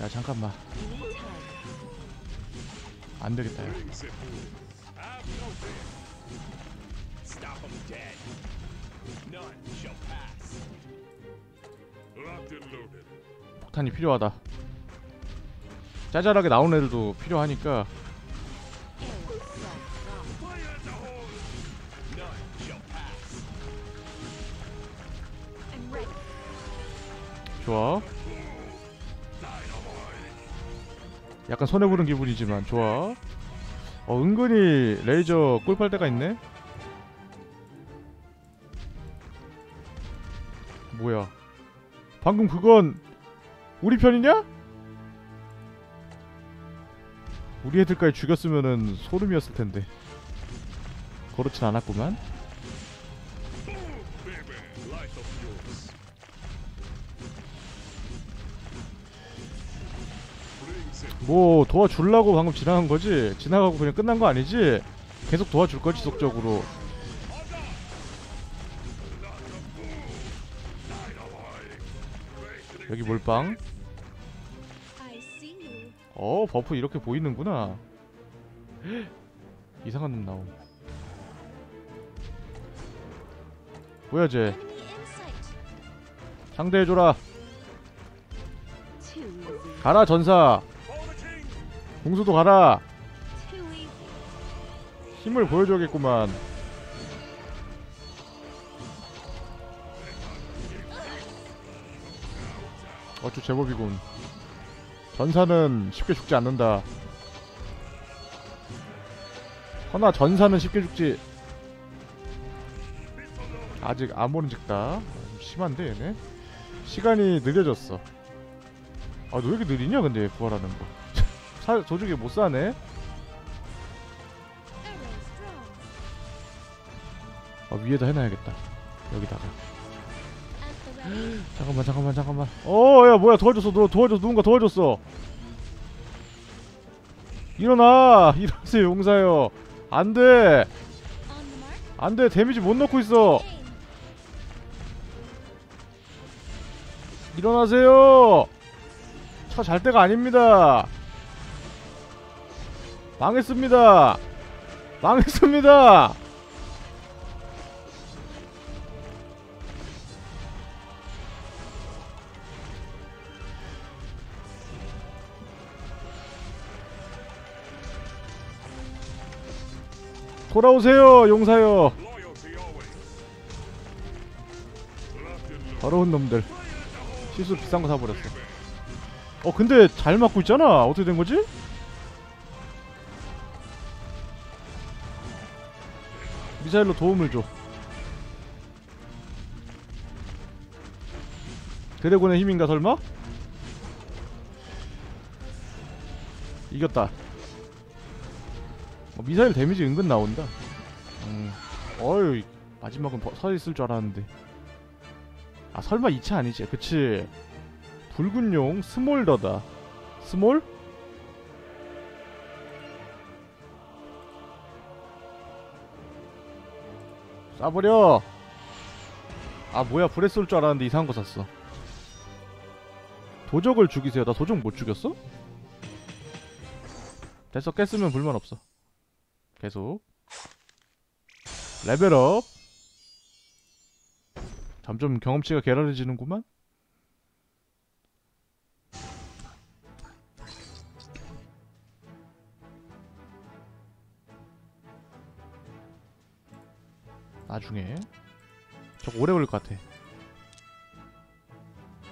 야 잠깐만 Anytime. 안 되겠다 야. Brings 폭탄이 필요하다. 짜잘하게 나오는 애들도 필요하니까. 좋아. 약간 손해보는 기분이지만 좋아. 어 은근히 레이저 꿀팔 때가 있네. 뭐야 방금 그건 우리 편이냐? 우리 애들까지 죽였으면은 소름이었을 텐데 그렇진 않았구만. 뭐 도와주려고 방금 지나간 거지? 지나가고 그냥 끝난 거 아니지? 계속 도와줄 거지 지속적으로. 여기 몰빵. 어 buff 이렇게 보이는구나. 이상한 놈 나옴. 뭐야 쟤? 상대해줘라. 가라 전사. 궁수도 가라. 힘을 보여줘야겠구만. 어쭈 제법이군. 전사는 쉽게 죽지 않는다. 허나 전사는 쉽게 죽지. 아직 즉다. 좀 심한데 얘네. 시간이 느려졌어. 아너 왜 이렇게 느리냐 근데 부활하는 거. 사, 조직에 못 사네. 아, 위에다 해놔야겠다. 여기다가. 잠깐만, 잠깐만, 잠깐만. 어, 야, 뭐야, 도와줬어, 너 도와줬어, 누군가 도와줬어. 일어나, 일어나세요, 용사요. 안 돼, On the mark. 안 돼, 데미지 못 넣고 있어. 일어나세요. 차 잘 때가 아닙니다. 망했습니다. 망했습니다. 돌아오세요, low. 더러운 놈들. 실수 비싼 거 사버렸어. 어 근데 잘 맞고 있잖아. 어떻게 된 거지? 미사일로 도움을 줘. 드래곤의 힘인가 설마? 이겼다. 어, 미사일 데미지 은근 나온다. 음. 어이 마지막은 버- 서 있을 줄 알았는데. 아 설마 2차 아니지? 그치 붉은 용 스몰더다 스몰? 쏴버려 아 뭐야 불에 쏠 줄 알았는데 이상한 거 샀어 도적을 죽이세요 나 도적 못 죽였어? 됐어 깼으면 불만 없어 계속 레벨업 점점 경험치가 게라르지는구만. 나중에 저거 오래 걸릴 것 같아.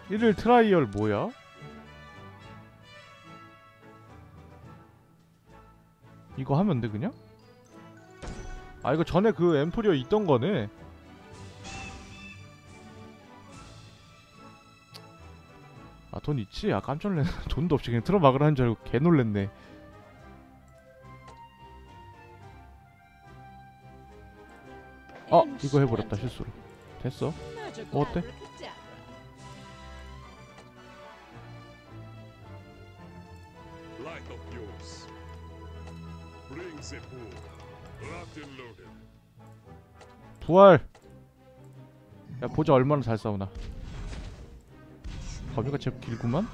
1일 trial 뭐야? 이거 하면 돼 그냥? 아 이거 전에 그 Empire 있던 거네. 아 돈 있지? 아 깜짝 놀랐네 돈도 없이 그냥 틀어막으라 한줄 알고 개 놀랬네 어 이거 해버렸다 실수로 됐어 어, 어때? 부활. 야 보자 얼마나 잘 싸우나. 거미가 제법 길구만.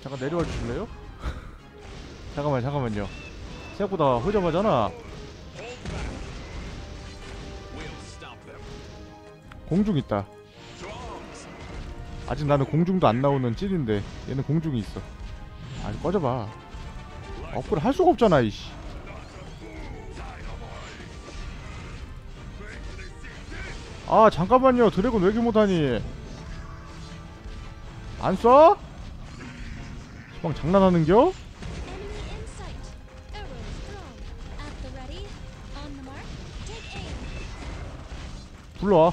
잠깐 내려와 주실래요? 잠깐만 잠깐만요. 생각보다 호접하잖아 공중 있다. 아직 나는 공중도 안 나오는 찐인데 얘는 공중이 있어. 아니 꺼져봐. 업그레이드 할 수가 없잖아 이씨. 아 잠깐만요 드래곤 왜 이렇게 못하니? 안 쏴? 시방 장난하는겨? 불러와.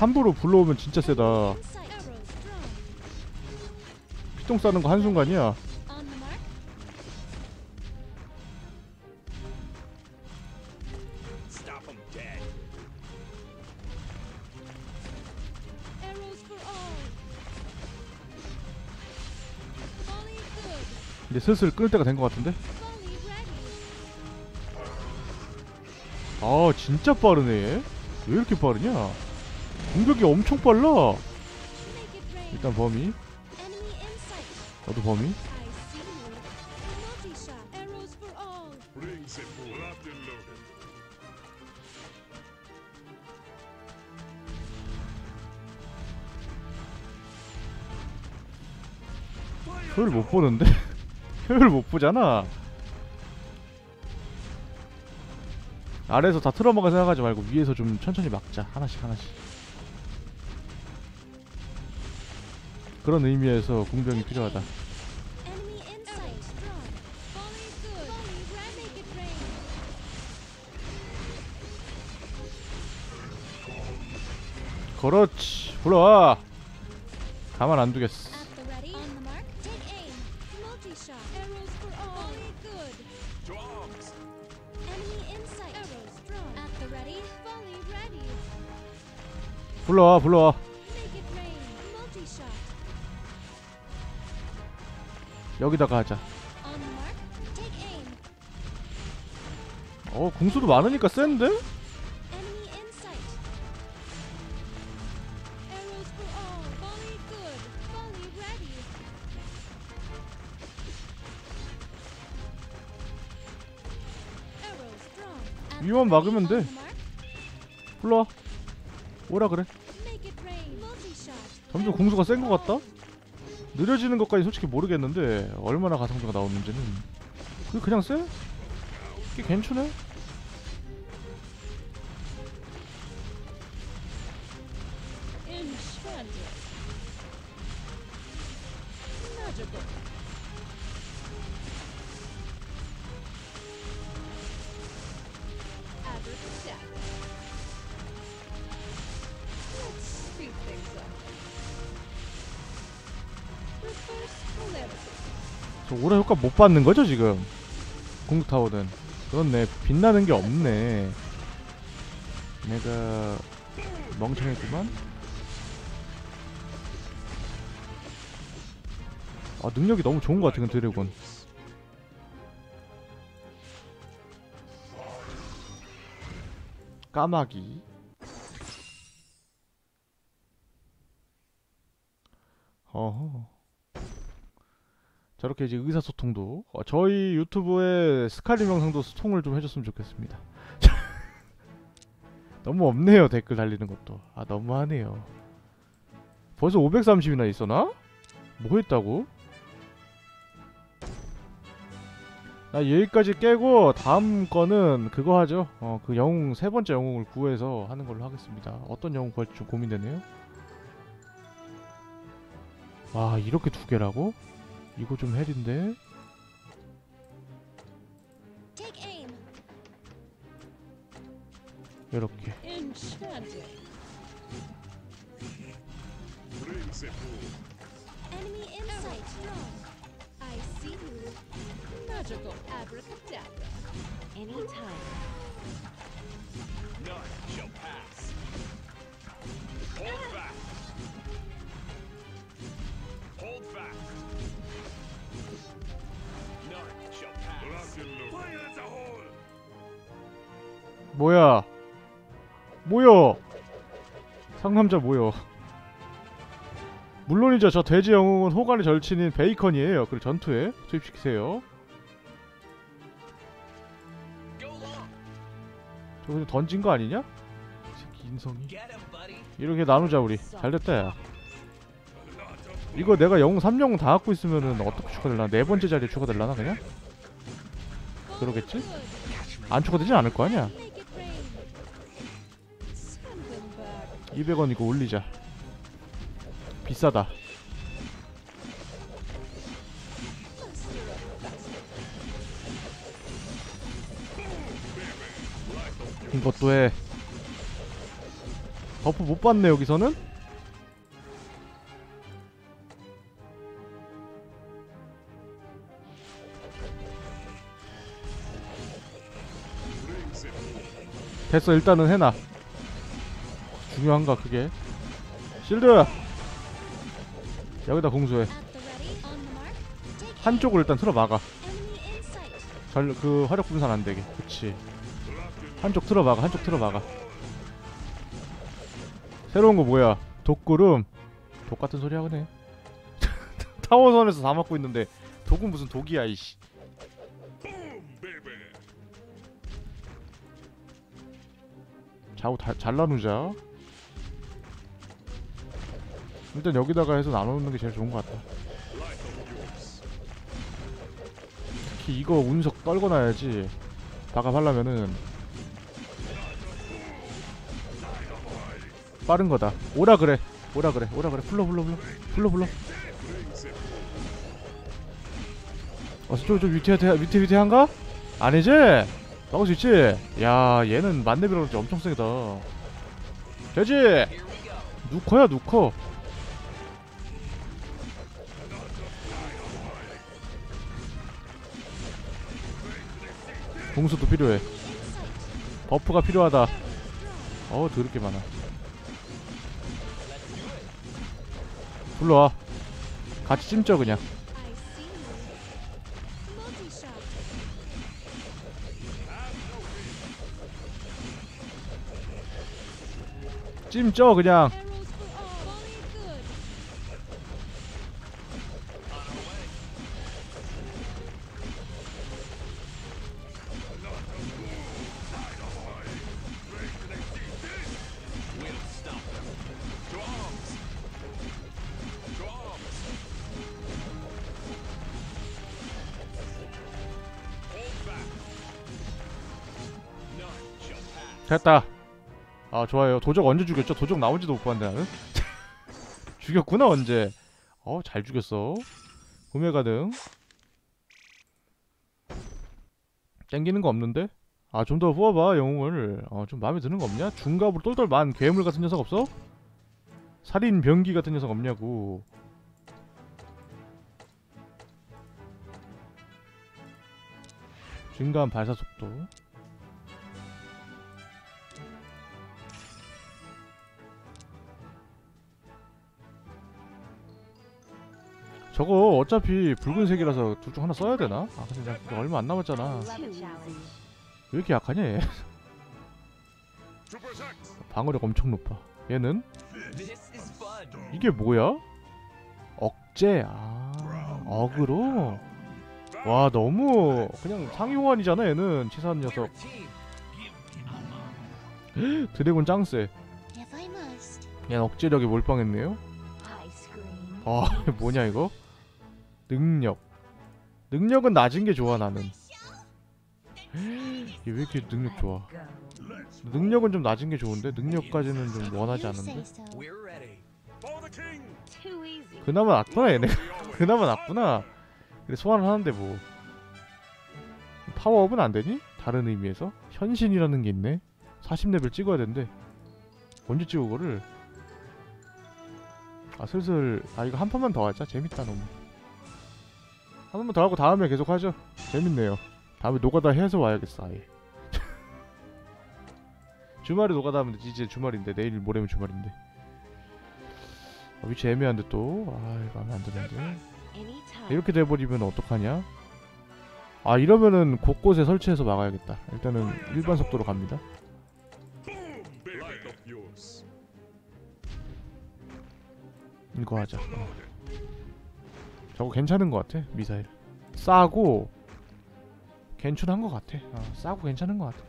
함부로 불러오면 진짜 세다. 피똥 싸는 거 한순간이야. 이제 슬슬 끌 때가 된 것 같은데. 아 진짜 빠르네 얘. 왜 이렇게 빠르냐 공격이 엄청 빨라. 일단 범위. 너도 범위. 효율 못 보는데 효율 못 보잖아 아래에서 다 틀어먹어 생각하지 말고 위에서 좀 천천히 막자 하나씩 하나씩 그런 의미에서 공병이 필요하다. 그렇지 불러와 가만 안 두겠어 At the ready. On the mark. 여기다가 하자. 어 궁수도 많으니까 센데? 위만. 막으면 돼. 불러와 오라 그래. 점점 공수가 센 것 같다? 느려지는 것까지 솔직히 모르겠는데 얼마나 가성비가 나오는지는 그게 그냥 쎄? 이게 괜찮네? 효과 못 받는 거죠 지금? 공격 타워는. 그렇네. 빛나는 게 없네. 내가 멍청했구만. 아 능력이 너무 좋은 것 같아 그 드래곤. 까마귀 어허 저렇게 이제 의사소통도 어, 저희 유튜브에 스카림 영상도 소통을 좀 해줬으면 좋겠습니다 너무 없네요 댓글 달리는 것도 아 너무하네요 벌써 530이나 있어나? 뭐 했다고? 나 여기까지 깨고 다음 거는 그거 하죠 어 그 영웅 세 번째 영웅을 구해서 하는 걸로 하겠습니다 어떤 영웅 구할지 좀 고민되네요 와 이렇게 두 개라고? 이거 좀 헬인데? Take aim. 이렇게 뭐야 뭐여 상남자 뭐여 물론이죠 저 돼지 영웅은 호간의 절친인 베이컨이에요 그리고 전투에 투입시키세요. 저거 그냥 던진 거 아니냐? 이 새끼 인성이. 이렇게 나누자 우리 잘됐다 야 이거 내가 영웅 3영웅 다 갖고 있으면은 어떻게 추가될라나? 네 번째 자리에 추가될라나 그냥? 그러겠지? 안 추가되진 않을 거 아니야 200원 이거 올리자. 비싸다. 이것도 해. 버프 못 봤네 여기서는? 됐어 일단은 해놔. 중요한가 그게? 실드! 여기다 공수해. 한쪽을 일단 틀어 막아. 전, 그 화력 분산 안 되게. 그치. 한쪽 틀어 막아 한쪽 틀어 막아. 새로운 거 뭐야? 독구름. 독 같은 소리 하네 타워선에서 다 맞고 있는데 독은 무슨 독이야 이씨. Boom, baby. 좌우 다, 잘 나누자 일단 여기다가 해서 나누는 게 제일 좋은 것 yours. 특히 이거 운석 떨궈놔야지 박압하려면은 빠른 거다 오라 그래 오라 그래 오라 그래 불러 불러 불러 불러 불러 Brings it. 어, 좀, 좀 위태, 위태, 위태, 위태한가? 아니지? 막을 수 있지? 야, 얘는 만렙이라고 그러지 엄청 세다. 되지? 누커야, 누커. 공수도 필요해. 버프가 필요하다. 어, 더럽게 많아. 불러와. 같이 찜쪄, 그냥. 찜쪄, 그냥. 됐다. 아 좋아요. 도적 언제 죽였죠? 도적 나온지도 못 봤는데 나는. 죽였구나 언제. 어 잘 죽였어. 구매 가능. 땡기는 거 없는데? 아 좀 더 후워봐 영웅을. 어 좀 마음에 드는 거 없냐? 중갑으로 똘똘 만 괴물 같은 녀석 없어? 살인 병기 같은 녀석 없냐고. 중간 발사 속도. 저거 어차피 붉은색이라서 둘 중 하나 써야 되나? 아 근데 나 얼마 안 남았잖아 왜 이렇게 약하냐 얘. 방어력 엄청 높아 얘는? 이게 뭐야? 억제 아 어그로? 와 너무 그냥 상위 호환이잖아 얘는 치사한 녀석 드래곤 must. 얘는 억제력이 몰빵했네요 아 뭐냐 이거? 능력. 능력은 낮은 게 좋아 나는. 얘왜 이렇게 능력 좋아? 능력은 좀 낮은 게 좋은데 능력까지는 좀 원하지 않은데. 그나마 낫구나 얘네. 그나마 낫구나. 그래 소환을 하는데 뭐. 파워업은 안 되니? 다른 의미에서? 현신이라는 게 있네. 40레벨 찍어야 된대. 언제 찍어 그거를? 아 슬슬 아 이거 한 판만 더 하자. 재밌다 너무 한 번만 더 하고 다음에 계속 하죠 재밌네요 다음에 노가다 해서 와야겠어 아예 주말에 노가다 하면 이제 주말인데 내일 모레면 주말인데 아, 위치 애매한데 또아 이거 하면 안 되는데 이렇게 돼버리면 어떡하냐? 아 이러면은 곳곳에 설치해서 막아야겠다. 일단은 일반 속도로 갑니다. 이거 하자. 어. 저거 괜찮은 것 같아 미사일. 싸고 괜찮은 것 같아. 어, 싸고 괜찮은 것 같아.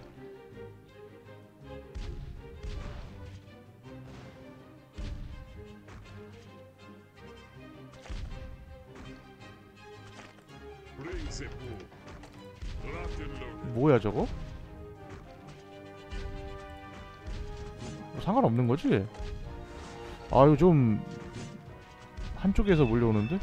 뭐야 저거? 뭐 상관없는 거지? 아 이거 좀 한쪽에서 몰려오는데?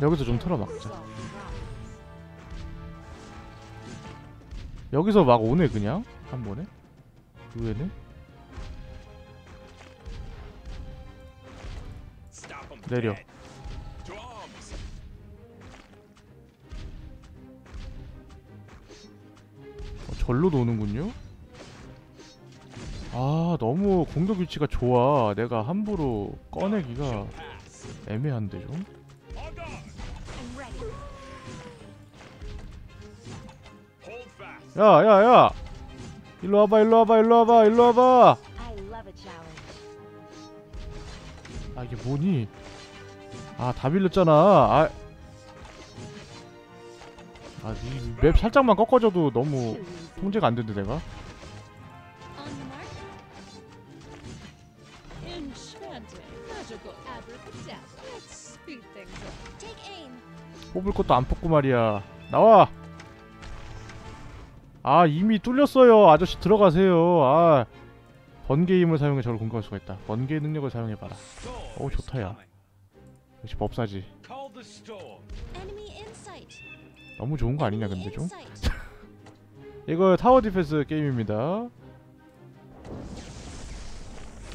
여기서 좀 털어막자. 여기서 막 오네 그냥? 한 번에? 그 의외는? 내려. 어, 절로 도는군요? 아 너무 공격 위치가 좋아. 내가 함부로 꺼내기가 애매한데 좀. 야야야. 일로 와봐 일로 와봐 일로 와봐 일로 와봐. 아 이게 뭐니? 아다 빌렸잖아. 아. 아이맵 살짝만 꺾어줘도 너무. 통제가 안 된대 내가. 뽑을 것도 안 뽑고 말이야. 나와. 아 이미 뚫렸어요. 아저씨 들어가세요. 아 번개 힘을 사용해 저를 공격할 수가 있다. 번개 능력을 사용해봐라. 오, 좋다, 야. 역시 법사지. 너무 좋은 거 아니냐 근데 좀. 이거 타워 디펜스 게임입니다.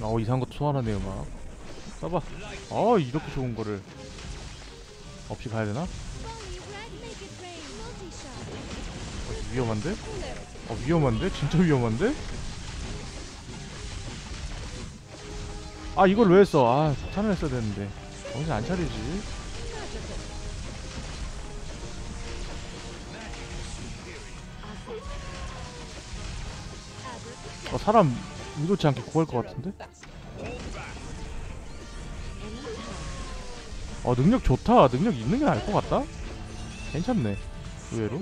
어 이상한 것도 소환하네요 막. 써봐. 어 이렇게 좋은 거를 없이 가야 되나? 위험한데? 어 위험한데? 진짜 위험한데? 아 이걸 왜 했어? 아 폭탄을 했어야 되는데 정신 안 차리지. 어 사람 의도치 않게 구할 것 같은데? 어 능력 좋다 능력 있는 게 나을 것 같다? 괜찮네 의외로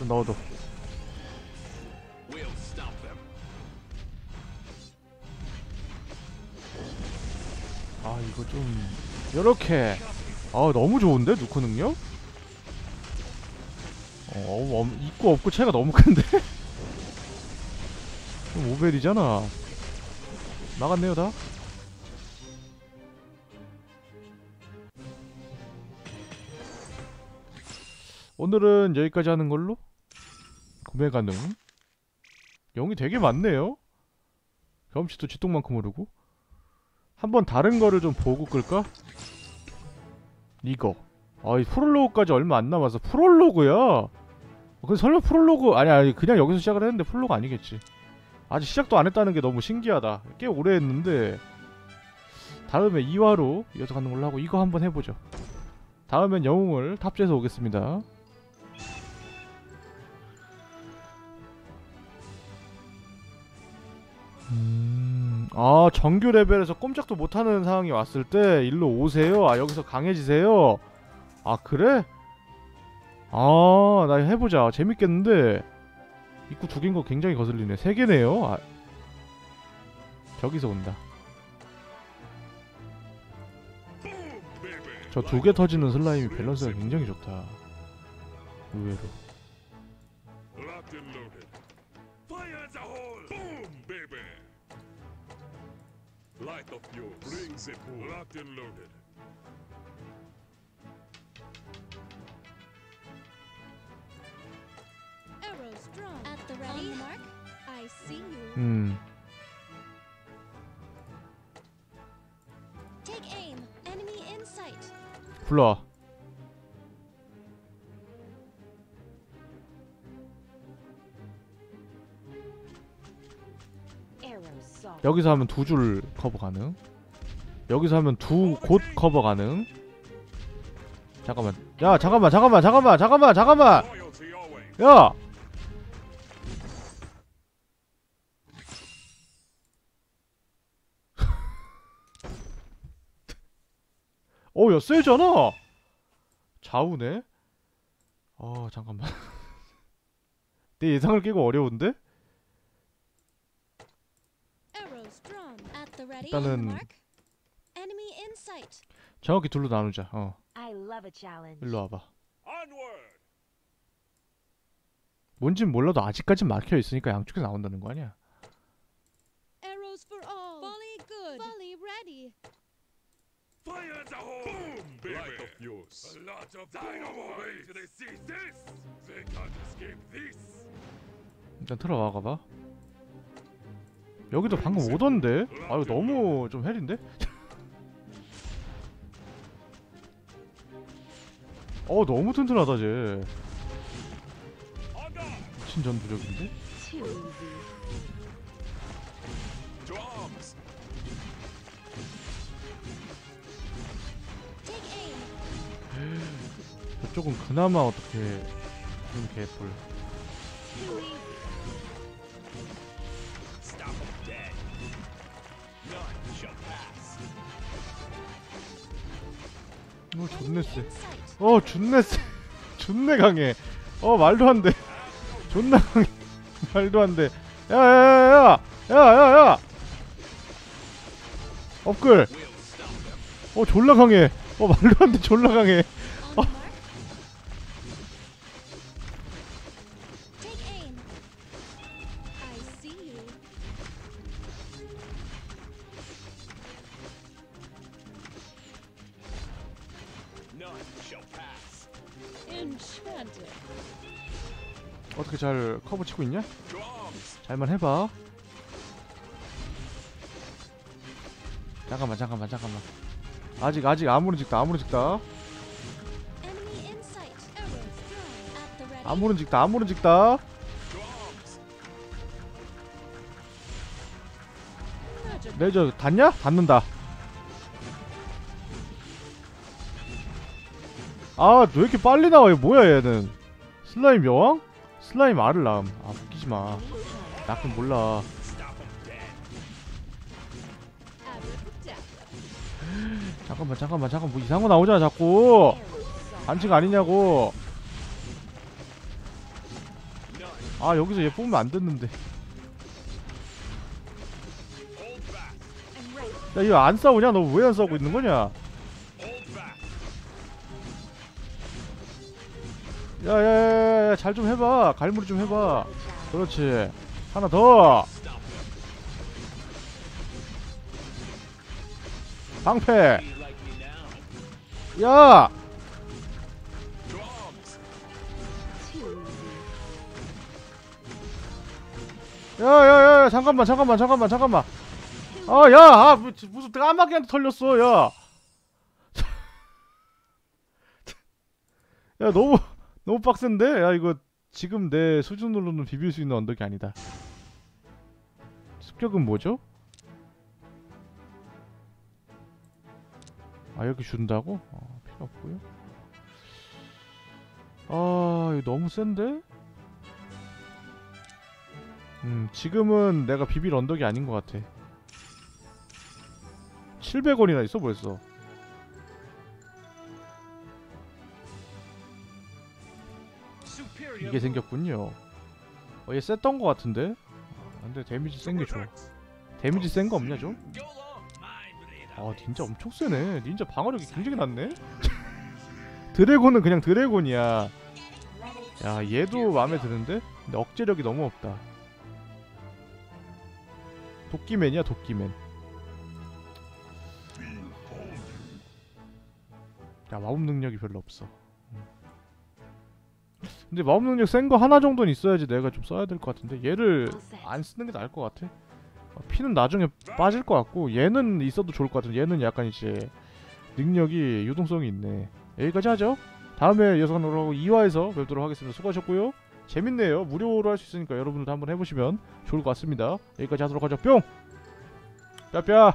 일단 넣어둬. 아 이거 좀 요렇게 아 너무 좋은데 누크 능력? 어 엄, 있고 없고 차이가 너무 큰데? 좀 오벨이잖아 나갔네요 다 오늘은 여기까지 하는 걸로 구매 가능. 영이 되게 많네요. 경험치도 쥐똥만큼 오르고. 한번 다른 거를 좀 보고 끌까? 이거. 아이 프롤로그까지 얼마 안 남아서 프롤로그야? 근데 설마 프롤로그 아니 아니 그냥 여기서 시작을 했는데 프롤로그 아니겠지. 아직 시작도 안 했다는 게 너무 신기하다. 꽤 오래 했는데. 다음에 2화로 이어서 가는 걸로 하고 이거 한번 해보죠. 다음엔 영웅을 탑재해서 오겠습니다 음, 아 정규 레벨에서 꼼짝도 못하는 상황이 왔을 때 일로 오세요. 아 여기서 강해지세요. 아 그래? 아 나 해보자. 재밌겠는데 입구 두 개인 거 굉장히 거슬리네. 세 개네요. 아, 저기서 온다. 저 두 개 터지는 슬라임이 밸런스가 굉장히 좋다. 의외로. Light of yours. Brings it home. Locked and loaded. Arrows drawn. At the On ready. the mark. I see you. 음. Take aim. Enemy in sight. 불 여기서 하면 두 줄 커버 가능. 여기서 하면 두 곳 커버 가능. 잠깐만. 야, 잠깐만, 잠깐만, 잠깐만, 잠깐만, 잠깐만. 야. 어, 야, 세잖아. 좌우네. 어, 잠깐만. 내 예상을 깨고 어려운데? Arrows drawn. At the ready. 일단은-. 정확히 둘로 나누자. 어. 일로 와봐. 뭔진 몰라도 아직까진 막혀 있으니까 양쪽에서 나온다는 거 아니야? 일단 들어와 가봐. 여기도 방금 오던데? 아 이거 너무 좀 헬인데? 어 너무 튼튼하다 쟤. 미친 전투력인데? Take aim. 저쪽은 그나마 어떻게 좀 개뿔 어 존내 sight. 어 존내 세 존내 강해. 어 말도 안 돼. 존나 강해. 말도 안 돼. 야야야야 야야야. 업글. 어 졸라 강해. 어 말도 안 돼. 졸라 강해 치고 있냐? 잘만 해봐 잠깐만 잠깐만 잠깐만 아직 아직 아무런 직다 아무런 직다. 아무런 직다 아무런 직다. 레저 닿냐? 닿는다 아왜 이렇게 빨리 나와 이거 뭐야 얘는 슬라임 여왕? 슬라임 알을 낳음 아 웃기지마 나좀 몰라. 잠깐만 잠깐만 잠깐 뭐 이상한 거 나오잖아 자꾸. 반칙 아니냐고. 아 여기서 얘 뽑으면 안 됐는데. 야 이거 안 싸우냐? 너 왜 안 싸우고 있는 거냐? 야야야야 잘 좀 해봐 갈무리 좀 해봐 그렇지 하나 더. 방패? 야. 야야야 잠깐만 잠깐만 잠깐만 잠깐만 아야 아, 뭐, 무슨 까마귀한테 털렸어 야 야 너무 너무 빡센데 야 이거 지금 내 수준으로는 비빌 수 있는 언덕이 아니다 습격은 뭐죠? 아 이렇게 준다고? 어, 필요 없고요 아 이거 너무 센데? 음 지금은 내가 비빌 언덕이 아닌 것 같아 700원이나 있어 벌써 이게 생겼군요 어, 얘 셌던 것 같은데 아, 근데 데미지 센 게 좋아 데미지 센 거 없냐 좀? 아. 닌자 엄청 세네 닌자 방어력이 굉장히 낮네 드래곤은 그냥 드래곤이야 야 얘도 마음에 드는데? 근데 억제력이 너무 없다 도끼맨이야 도끼맨 야 마법 능력이 별로 없어 음. 근데 마법 능력 센 거 하나 정도는 있어야지 내가 좀 써야 될 것 같은데 얘를. 안 쓰는 게 나을 것 같아. 어, 피는 나중에 빠질 것 같고 얘는 있어도 좋을 것 같은데 얘는 약간 이제 능력이 유동성이 있네. 여기까지 하죠. 다음에 여성으로 하고 2화에서 뵙도록 하겠습니다. 수고하셨고요. 재밌네요. 무료로 할 수 있으니까 여러분들도 한번 해보시면 좋을 것 같습니다. 여기까지 하도록 하죠. 뿅! 뼈뼈